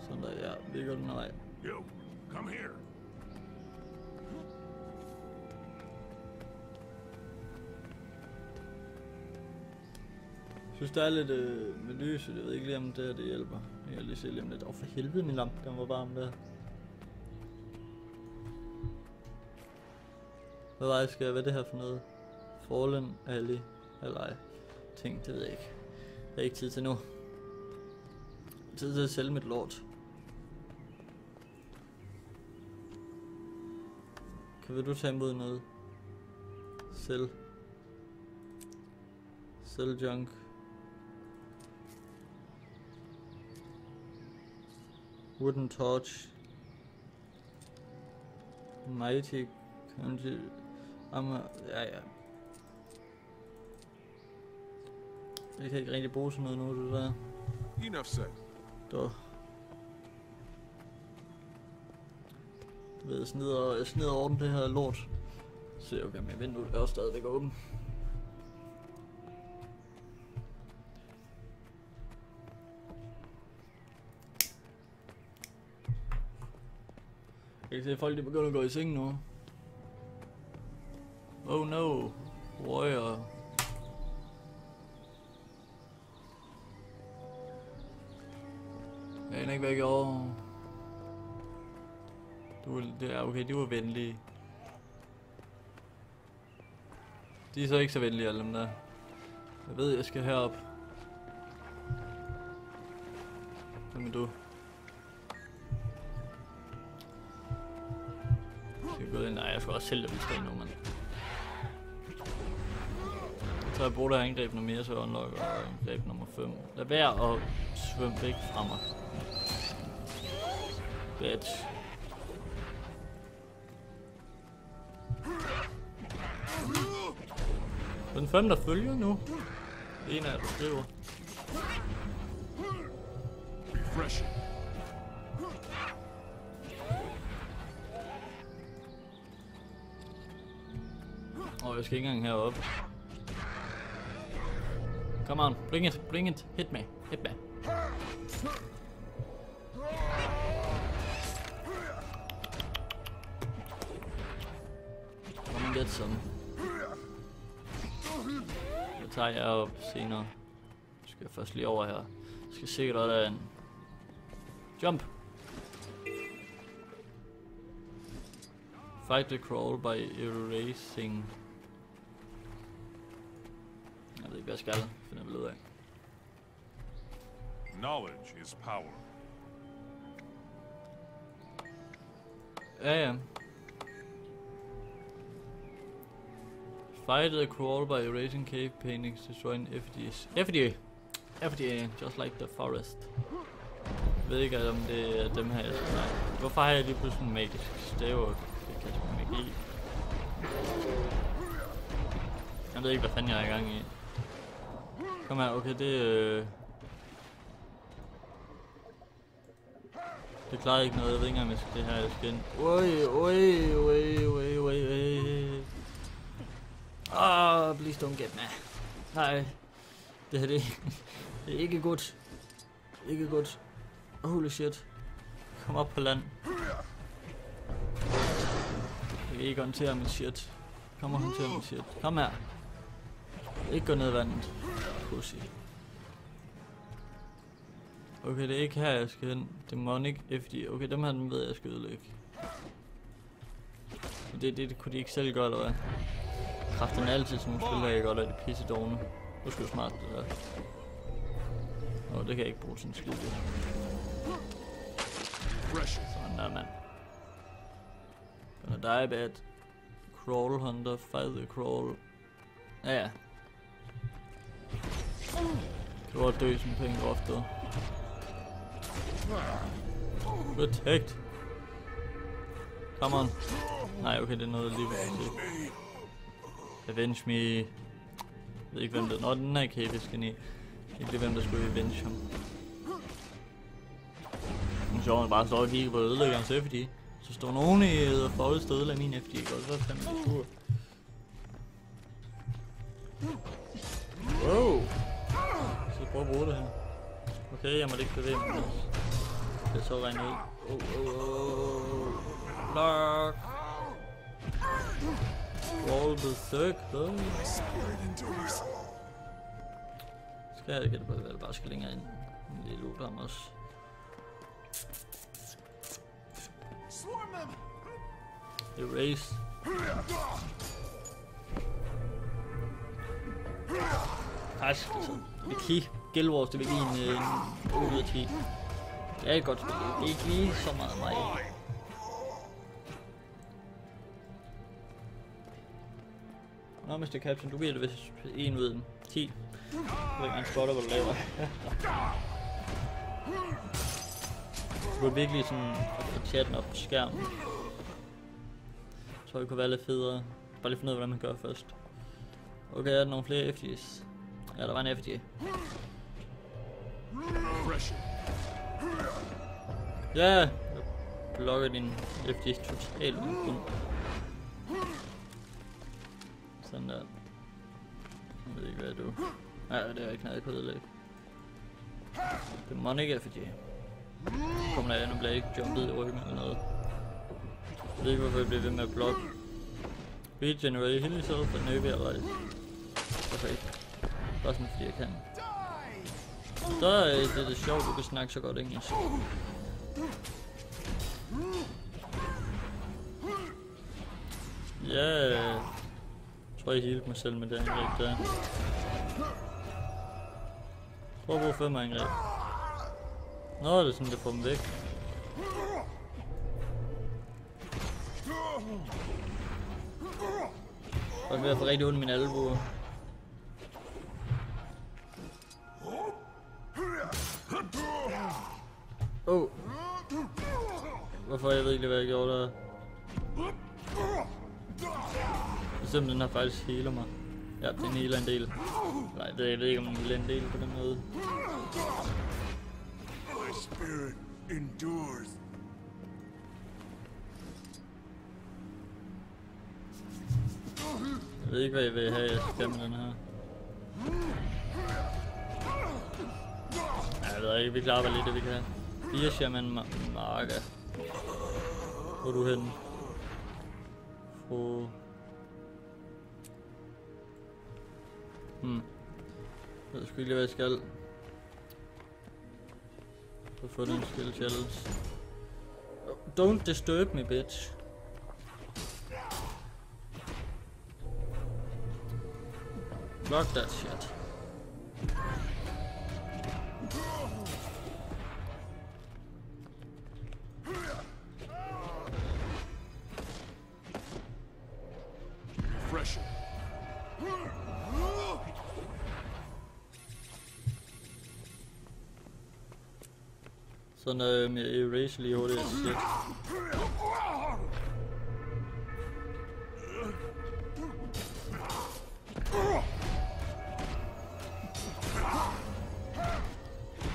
Sådan der, ja, vi går den her vej.
You, come here.
Jeg synes, der er lidt øh, med lyset. Jeg ved ikke lige, om det her det hjælper. Jeg kan lige se lige om lidt. Åh, for helvede, min lampe, den var varm der. Hvad vej skal jeg? Hvad er det her for noget? Fallen Alley. Eller ej. Ting, det ved jeg ikke. Der er ikke tid til nu. Tid til at sælge mit lort. Kan vil du tage imod noget? Sælg. Sælg junk. Wooden torch. Mighty country. Amma, ja ja. Det kan ikke rigtig bruge sådan noget nu, det der.
Enough said.
Du. Du ved, sned og, sned og ordne det her lort. Se, okay, mit vindue er stadigvæk åben. Jeg kan se, at folk de begynder at gå i seng nu. Oh no. Warrior. Jeg aner ikke, hvad jeg gjorde. Du, det er okay, de var venlige. De er så ikke så venlige, alle dem der. Jeg ved, jeg skal herop. Hvem er du? Skal jeg gå ind? Nej, jeg skal også sælge dem tre nu, mand. Så jeg bruger der angreb nummer mere, så jeg unlocker angreb nummer 5. Lad være at svømme væk fra mig. Bitch. Den fem, der følger nu. Det er en af jer, der skriver.
Refreshing.
Åh, jeg skal ikke engang herop. Come on, bring it, bring it. Hit me, hit me. Come and get some. Det tager jeg op senere. Skal jeg først lige over her. Skal sikkert også der en jump. Fight the crawl by erasing. Jeg ikke, skal. Finder jeg ud af.
Knowledge is power.
Ja, ja. Fight the crawl by erasing cave paintings, destroying FDs. FDA! FDA, just like the forest. Jeg ved ikke, om det er dem her, jeg skal nej. Hvorfor har jeg lige pludselig en magisk stave? Det kan jeg magi. Jeg ved ikke, hvad fanden jeg er i gang i. Kom her, okay, det øh... Det klarer ikke noget, jeg ved ikke engang, hvis det her jeg skal ind. Oi, oi, oi, oi, oi, oi. Ah, please don't get me. Nej, det her det, det er ikke godt. Ikke godt. Holy shit. Kom op på land. Jeg kan ikke håndtere min shit. Kom og håndtere min shit. Kom her. Ikke gå ned i vandet. Pussy. Okay, det er ikke her, jeg skal hen. Demonic FD. Okay, dem her, den ved jeg, jeg skal ødelægge. Det, det, det kunne de ikke selv gøre, eller hvad? Kræften er altid sådan nogle spil, jeg godt, er det pisse dogne. Nu skal smart det der. Nå, det kan jeg ikke bruge sådan en skid. i. Sådan der, mand. Gonna die bad. Crawl hunter, fight the crawl. Ja, ja. Det var at dø som penge ofte. Protect. Come on. Nej, okay, det er noget lige ved Avenge me. Jeg ved ikke, hvem det er. Nå, den her cave, skal i. Ikke hvem der skulle avenge ham. Men sjovt, han bare står og kigger på ødelæggerens FD. Så står nogen i øh, forreste ødelæg min FD. Godt, også, hvad fanden. Wow. Så prøv at bruge det her. Okay, jeg må ikke bevæge mig. Det er så regnet ud. Oh, oh, oh. Block. Roll the circle. Skal jeg ikke det bare, bare skal længere ind. En lille loot ham også. Erase. Faktisk, altså, Key, Guild Wars, det er virkelig en, øh, en 8 ud af 10. Det er et godt spil, det er ikke lige så meget mig. Nå, Mr. Captain, du giver det vist en ud af 10. Jeg ved ikke engang spotter, hvad du laver. Du er virkelig sådan at få chatten op på skærmen. Jeg tror, det kunne være lidt federe. Bare lige finde ud af, hvordan man gør først. Okay, er der nogle flere FD's? Ja, der var en FD. Ja, jeg blokker din FD totalt uden grund. Sådan der. Jeg ved ikke, hvad du... Nej, det er ikke noget, jeg kunne ødelægge. Det må ikke FD. Kommer der, nu bliver jeg ikke jumpet i ryggen eller noget. Jeg ved ikke, hvorfor jeg bliver ved med at blokke. Regenerate heal yourself and maybe alright. Perfekt. Bare sådan, fordi jeg kan. Så er det, det sjovt, du kan snakke så godt engelsk. Ja, jeg tror jeg healede mig selv med det angreb der. Prøv at bruge fem angreb. Nå, det er sådan, det får dem væk. Og jeg ved at få rigtig ondt i mine albuer. Oh. Hvorfor? Jeg ved ikke, hvad jeg gjorde der. Bestemt, den her faktisk healer mig. Ja, den healer en del. Nej, det, jeg ved ikke, om den healer en del på den måde.
My spirit endures.
Jeg ved ikke, hvad jeg vil have, jeg skal med den her. Jeg ved ikke, vi klarer bare lige det, vi kan. Fire Shaman Ma- Hvor er du henne? Fru... Hmm. Jeg ved sgu ikke lige, hvad jeg skal. For at få den skill challenge. Don't disturb me, bitch. Block that shit. Sådan noget med erase lige hurtigt. Shit.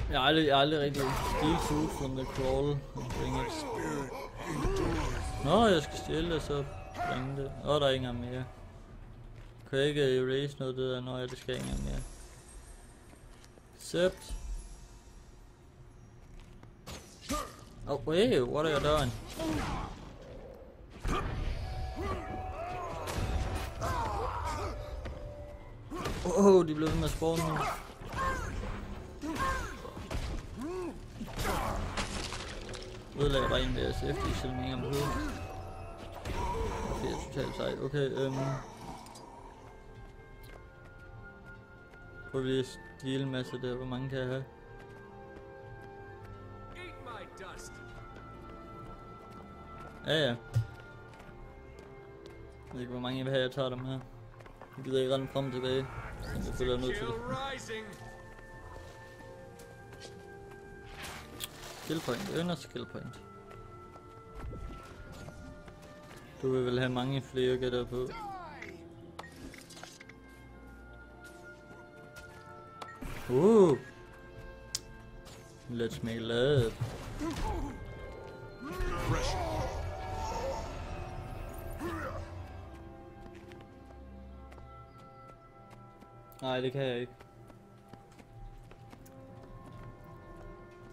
Jeg har aldrig, jeg har aldrig rigtig steal food from the crawl. Bring it. Nå, jeg skal stjæle det, så bringe det. Nå, der er ikke engang mere. Kan jeg ikke erase noget af det der? Nå, ja, det skal ikke engang mere. Accept. Oh, wait, what are you doing? Oh, de blev ved med at spawne nu. Udlægger bare en deres FD, selvom jeg ikke engang behøvede. Det er totalt sejt. Okay, øhm... Prøv lige at stjæle en masse der. Hvor mange kan jeg have? Ja, ja. Jeg ved ikke, hvor mange jeg vil have, jeg tager dem her. Jeg gider ikke rende frem og tilbage. Så jeg føler, jeg er nødt til det.
rising.
Skill point. Under skill point. Du vil vel have mange flere gætter på. Uh. Let's make love. Nej, det kan jeg ikke.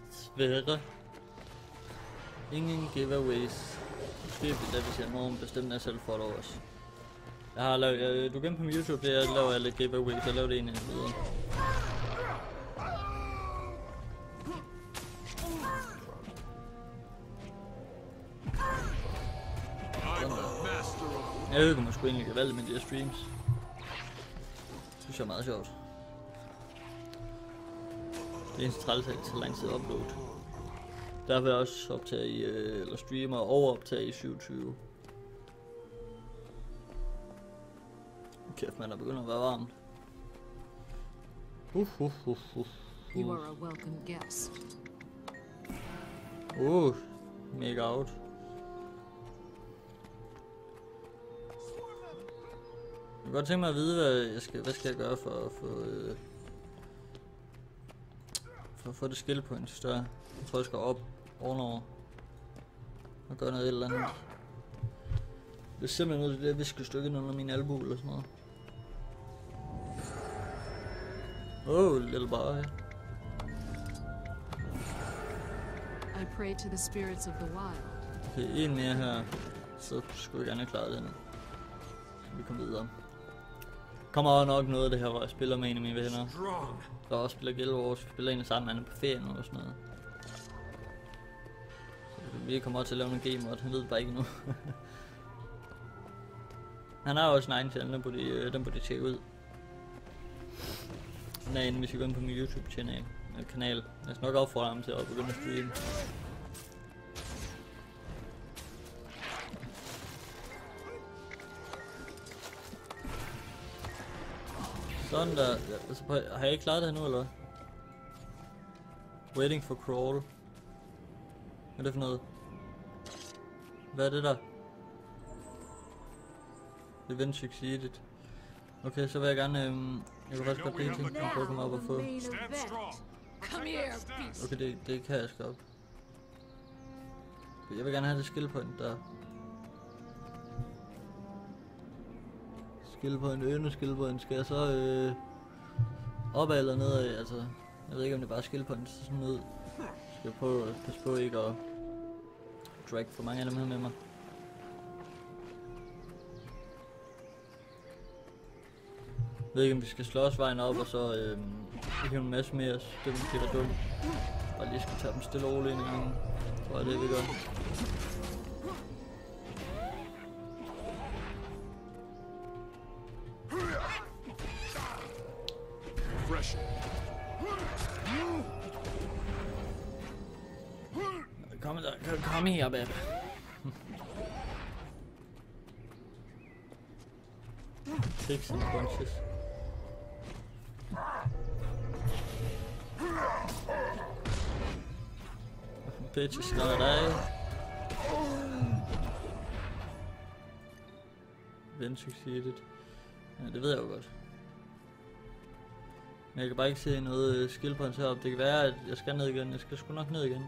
Svære. Ingen giveaways. Måske da hvis jeg må bestemme er selv followers. Jeg har lavet, jeg, du kan på min YouTube, der jeg laver alle giveaways, jeg laver det en af videre.
I'm the master of
Jeg øger mig sgu egentlig gevaldigt med de her streams. Det synes jeg er meget sjovt. Det er eneste træls at så lang tid at upload. Der vil jeg også optage i, øh, eller streame og overoptage i 27. Kæft man, der begynder at være varmt. Uh, uh, uh, uh,
You are a welcome guest.
Uh, mega out. Kunne godt tænke mig at vide, hvad jeg skal, hvad skal jeg gøre for at få, øh, for at få det skill point større. Jeg tror, jeg skal op ovenover og gøre noget et eller andet. Det er simpelthen noget det der viskestykke under min albu eller sådan noget. Oh, little boy.
I pray to the spirits of the wild.
Okay, en mere her. Så skulle jeg gerne have klaret den. Så vi kommer videre. Kommer også nok noget af det her, hvor jeg spiller med en af mine venner. Der også spiller Guild Wars. Vi spiller en sammen, han er på ferien og sådan noget. Så vi kommer også til at lave nogle game. Han ved bare ikke nu. *laughs* han har også en egen channel, den burde, I, øh, den burde I tjekke ud. Den er inde, hvis I går ind på min YouTube channel, øh, kanal. Jeg skal nok opfordre ham til at begynde at streame. Sådan der. Altså, har jeg ikke klaret det her nu, eller hvad? Waiting for crawl. Hvad er det for noget? Hvad er det der? Event succeeded. Okay, så vil jeg gerne, øhm, jeg kan faktisk godt lide ting, som komme op og få. Okay, det, det kan jeg op. Jeg vil gerne have det skill point der. Skildpadden, point, øne skill. Skal jeg så øh, opad eller nedad? Altså, Jeg ved ikke, om det bare skildpadden, så sådan ud. Skal jeg prøve at passe på ikke at drag for mange af dem her med mig. Jeg ved ikke, om vi skal slås vejen op, og så øh, hive en masse med os. det vil blive dumt. Bare lige skal tage dem stille og roligt ind i gangen. Tror jeg, det er, vi gør. Kom her, babe. Six and punches. Bitches, der er succeeded. Ja, det ved jeg jo godt. Men jeg kan bare ikke se noget øh, skill points heroppe. Det kan være, at jeg skal ned igen. Jeg skal sgu nok ned igen.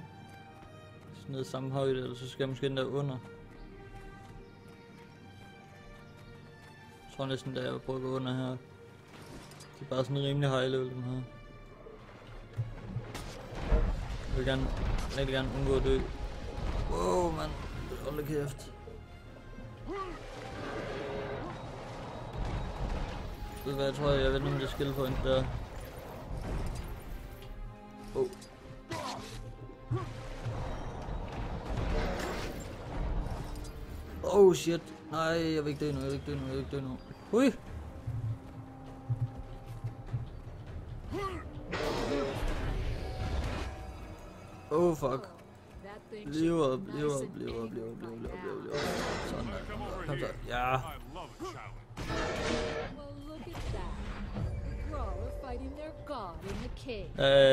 Ned i samme højde, eller så skal jeg måske den der under. Jeg tror næsten, at jeg vil prøve at gå under her. Det er bare sådan rimelig high level, den her. Jeg vil gerne, rigtig gerne undgå at dø. Wow, mand. Hold da kæft. Ved du hvad, jeg tror, jeg ved om det skill point der. Oh. Oh shit. Nej, jeg vil ikke dø nu, jeg vil ikke dø nu, jeg vil ikke dø nu. Hui! Oh fuck.
Liv
op,
liv
op, liv op, liv op, liv op, liv op, liv op,
now.
op. Sådan der. Kom så. Ja.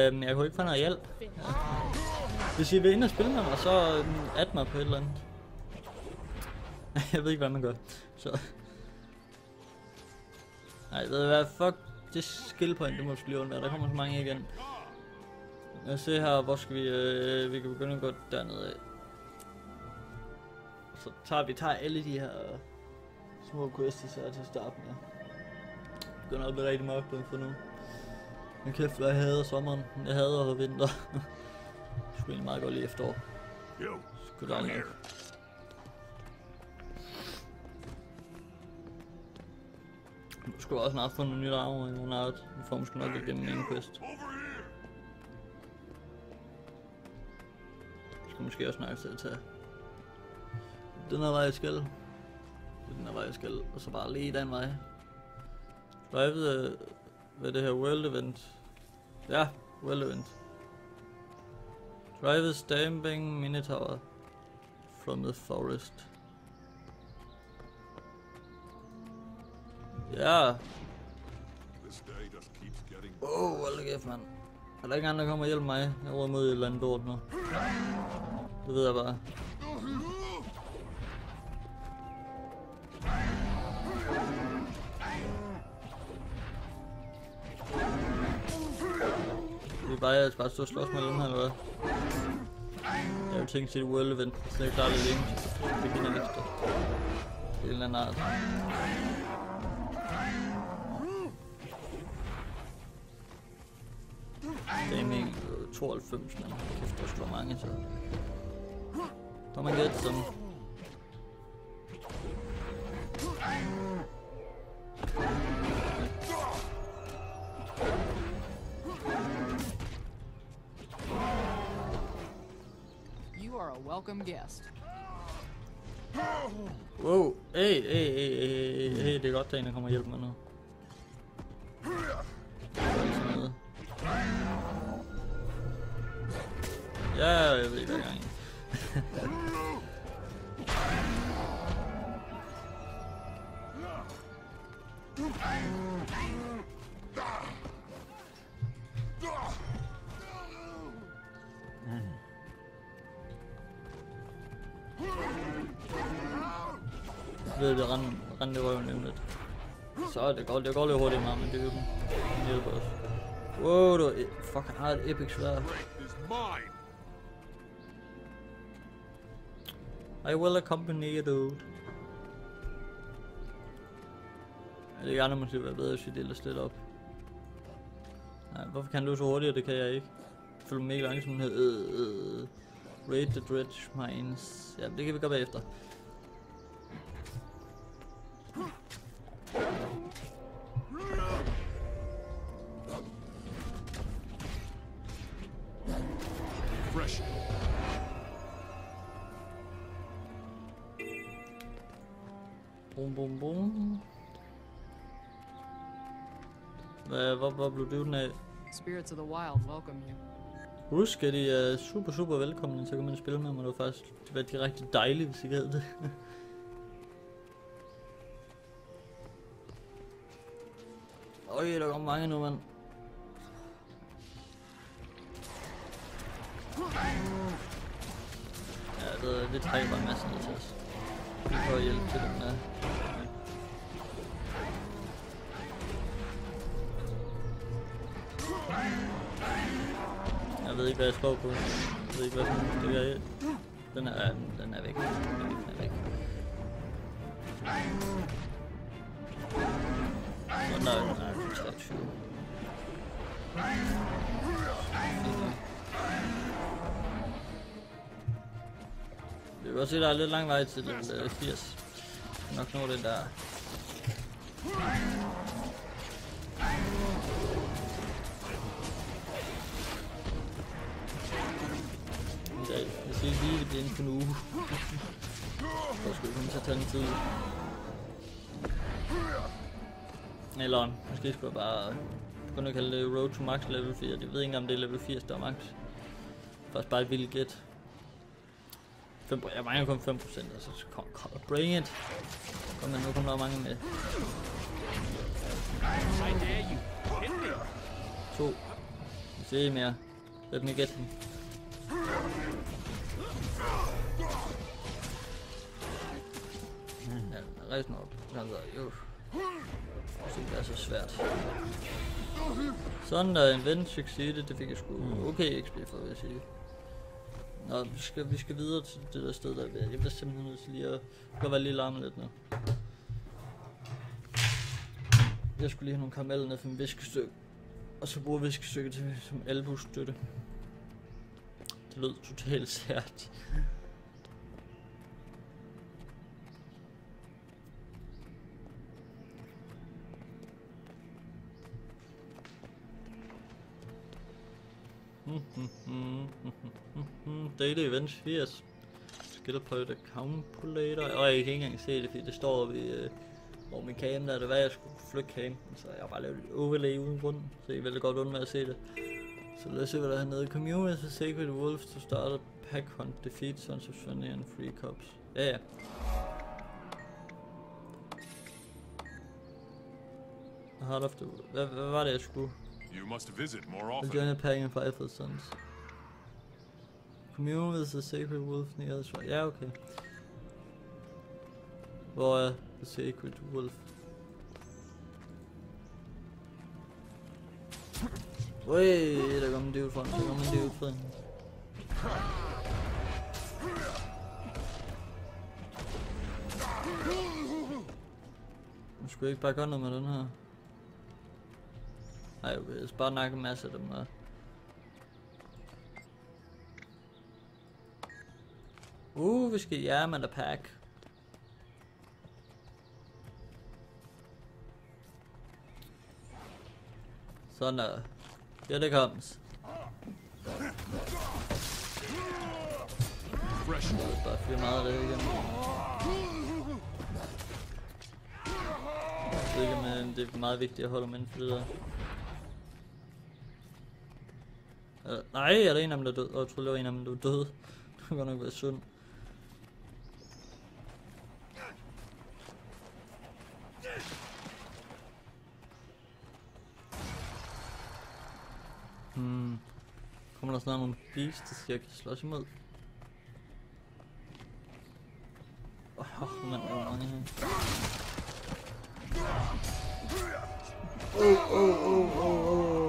Øhm, jeg kunne ikke få noget hjælp. Hvis I vil ind og spille med mig, så øhm, add mig på et eller andet. *laughs* jeg ved ikke, hvad man gør. Så. Nej, ved du hvad? Fuck det skill point, det må vi lige undvære. Der kommer så mange igen. Lad os se her, hvor skal vi... Øh, vi kan begynde at gå dernede af. Så tager vi tager alle de her små quests her til at starte med. Det begynder at blive rigtig mørkt for nu. Men kæft, jeg hader sommeren. Jeg hader vinter. *laughs* Jeg skulle egentlig meget godt lide efterår. Skulle da nok. Skulle også snart få nogle nyt armor i nogle art. Vi får måske nok igennem en quest. Jeg skal måske også snart til at tage den her vej jeg skal. Det er den her vej jeg skal. Og så bare lige den vej. Så jeg ved, hvad det her world event. Ja, world event. Drive the stamping minotaur from the forest. Ja. Åh, oh, hold da kæft, mand. Er der ikke andre, der kommer og hjælper mig? Jeg råder mod et eller andet lort nu. Det ved jeg bare. Det er bare, jeg skal bare stå og slås med dem her, eller hvad? Jeg vil tænke til et world event, så jeg klarer det længe. Det kan jeg ekstra. Det er en eller anden art. 92, men kæft, der slår mange. Come and get some.
You are a welcome guest.
Wow, hey, hey, hey, hey, hey, det er godt, er en, kommer og Så det går, det går lidt hurtigt meget, men det er Det hjælper os. Wow, du er, fuck, han har et epic svær. I will accompany you, dude. Jeg ved ikke, andre måske være bedre, hvis vi deler slet op. Nej, Hvorfor kan han løbe så hurtigt, det kan jeg ikke? Jeg føler mig mega langsom her. Øh, øh, øh. Raid the Dredge Mines. Ja, det kan vi gøre bagefter.
Spirits of the wild welcome you.
Husk, at I er super, super velkomne til at komme ind og spille med mig. Det var faktisk det var rigtig dejligt, hvis I gad det. *laughs* Øj, der kommer mange nu, mand. Ja, det, det trækker bare en masse ned til os. Vi får hjælp til dem der. Ikke, hvad jeg står på. Jeg ved ikke, hvad for nogle stykker jeg Den er, den er væk. Den er væk. Den er væk. Så nej, nej, 23. Vi kan godt se, at der er lidt lang vej til level 80. Nok nå den der. Inden for en uge. Så skulle det komme tage en tid. Eller måske skulle jeg bare begynde at kalde det Road to Max level 4. Jeg ved ikke om det er level 80, der er max. Først bare et vildt gæt. Fem- Jeg mangler kun 5%, altså kom, kom, bring it. Kom men nu kommer der mange med. To. Vi ser mere. Let me get him. Ja, rejs nu op. Altså, jo. Det er så svært. Sådan der, en ven succeeded, det fik jeg sgu okay XP for, vil jeg sige. Nå, vi skal, vi skal videre til det der sted, der er. Jeg bliver simpelthen nødt til lige at gå være lige larme lidt nu. Jeg skulle lige have nogle karameller ned for en viskestykke. Og så bruge viskestykket til som albustøtte. Det lød totalt sært. *laughs* Daily Events 80. Skill point calculator. Og jeg kan ikke engang se det, fordi det står ved, øh, hvor min cam der. Det var, jeg skulle flytte cam. Så jeg har bare lavet et overlay uden grund. Så I vil godt undvære med at se det. Så lad os se, hvad der er hernede. Community with Sacred Wolves to start a pack hunt. Defeat Sons of Sunny and Free Cops. Ja, ja. Heart of the... Hvad, hvad var det, jeg skulle?
You must visit more often.
I'll join a pack in fight for sons. Commune with the sacred wolf near the shrine. Yeah, okay. Hvor er the sacred wolf? Ui, der kom en dude frem. Der kom en dude frem. Nu skulle jeg ikke bare gøre noget med den her. I okay, jeg skal bare nok en masse af dem her. Uh, vi skal ja, man der pack. Sådan der. Here det comes.
Fresh.
Jeg bare fyre meget af det igen. Jeg ved ikke, men øh, det er meget vigtigt at holde dem inden for det der. Øh, nej, er der en af dem, der er død? Åh, jeg troede, det var en af dem, der var død. *laughs* Det kunne godt nok være synd. Hmm. Kommer der snart nogle beasts, jeg kan slås imod? Åh, oh, mand, der er mange her. Oh, oh, oh, oh, oh.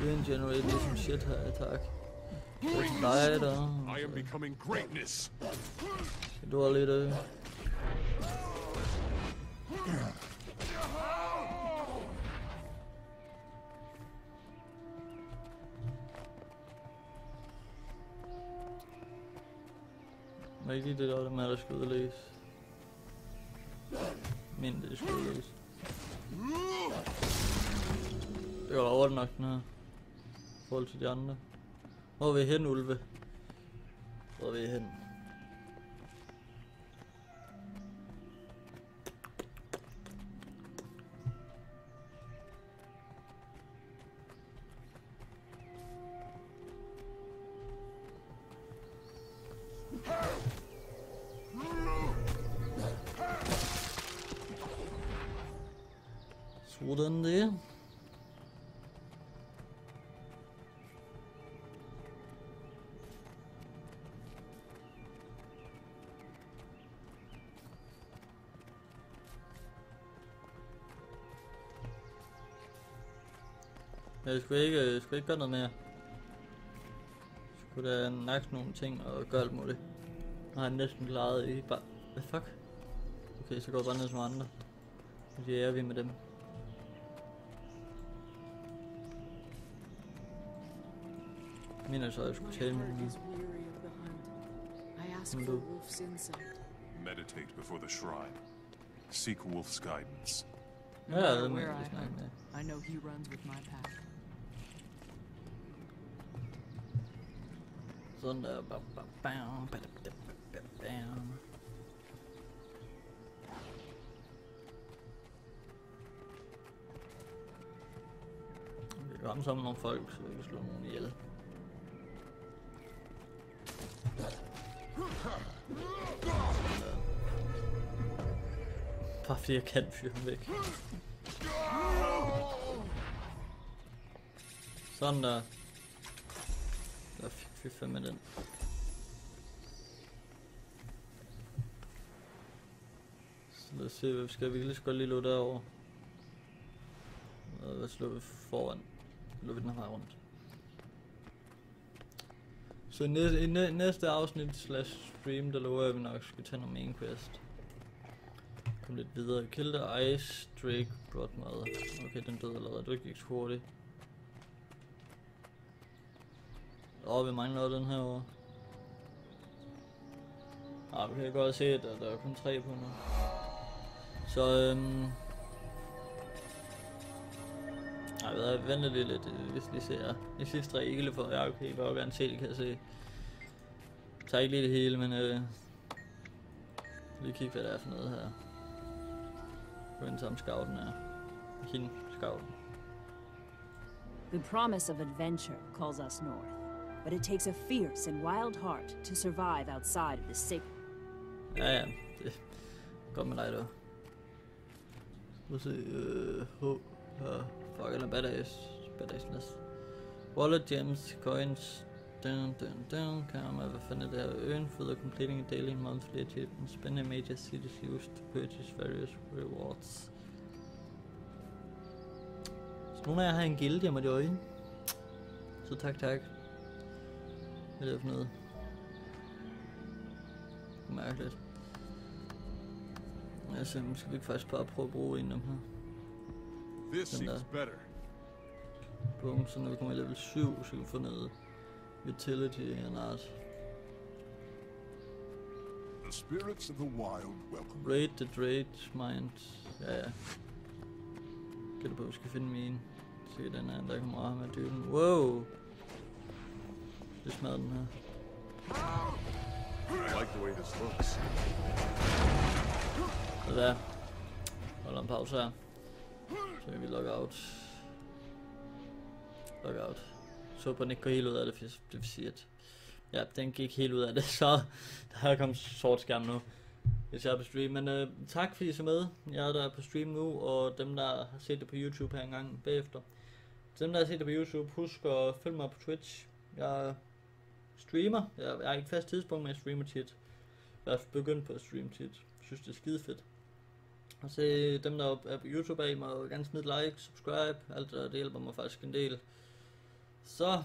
Green generated some shit attack. Died. Uh,
I am becoming greatness.
Do a little. Maybe did automatic skulle release. Men det skulle release. Det går da over nok den her. Forhold til de andre. Hvor er vi hen, Ulve? Hvor er vi hen? Jeg skulle ikke, jeg skulle ikke gøre noget mere. Jeg skulle da nakke nogle ting og gøre alt muligt. Nu har jeg næsten klaret i bare... Hvad fuck? Okay, så går jeg bare ned nogle andre. Så er vi med dem. Jeg mener så, at jeg skulle tale med dem.
Wolf's insight.
Meditate before the shrine. Seek Wolf's guidance.
Ja, det må jeg snakke med.
I know he runs with my pack.
Sådan der. Bam, bam, bam, bam, bam, bam, bam. Vi sammen nogle folk, så vi kan slå nogen ihjel. Bare fordi jeg kan fyre ham væk. Sådan der. Fy fandme den. Så lad os se, hvad vi skal. Vi kan lige så godt lige lå derovre. Og hvad slår vi foran? Lå vi den her rundt. Så i næste, i næste afsnit slash stream, der lover jeg, at vi nok skal tage nogle main quest. Kom lidt videre. Kill the ice, Drake, Broadmother. Okay, den døde allerede. Det gik så hurtigt. Åh, vi mangler den her over. Ja, vi kan godt se, at der, der er kun tre på nu. Så, øhm... Ej, ved jeg, venter lige lidt, øh, hvis vi ser de sidste tre ikke for, ja okay, jeg vil gerne se det, kan jeg se. Jeg tager ikke lige det hele, men øh... Lige kigge, hvad det er for noget her. Gå ind sammen scouten er. Hende, scouten.
The promise of adventure calls us north, but it takes a fierce and wild heart to survive outside of the sacred.
Ja, ja, det godt med dig, du. Lad os se, øh, H, her, fuck, eller badass, badassness. Wallet, gems, coins, dun dun dun, karma, hvad fanden er det her? Øen, for completing a daily monthly achievement, spend a major cities used to purchase various rewards. Så nogle af jer har en guild, jeg måtte øje. Så tak, tak. Hvad er det for noget? Mærkeligt. Altså, måske vi ikke faktisk bare prøve at bruge en af dem her.
This seems better.
Bum, så når vi kommer i level 7, så kan vi få noget utility and art.
The spirits of the wild welcome.
Raid the Dread Mind. Ja, ja. Gætter på, at vi skal finde min. Se den her, der kommer af med dyben. Wow! Det smadrer den her.
I like the way this looks.
Der. Holder en pause her. Så kan vi logge out. Logge out. Så på den ikke går helt ud af det, det vil sige, at ja, den gik helt ud af det, *laughs* så der er kommet sort skærm nu, hvis jeg er på stream. Men øh, tak fordi I så med. Jeg er der på stream nu, og dem der har set det på YouTube her engang bagefter. Til dem der har set det på YouTube, husk at følge mig på Twitch. Jeg streamer. Jeg, har ikke fast tidspunkt, men jeg streamer tit. Jeg er begyndt på at streame tit. Jeg synes det er skide fedt. Og se dem der er på YouTube af, må jo gerne smide like, subscribe, alt det det hjælper mig faktisk en del. Så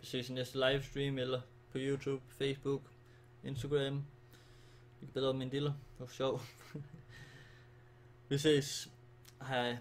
vi ses i næste livestream, eller på YouTube, Facebook, Instagram. Vi kan bedre min diller, det var sjov. *laughs* vi ses. Hej.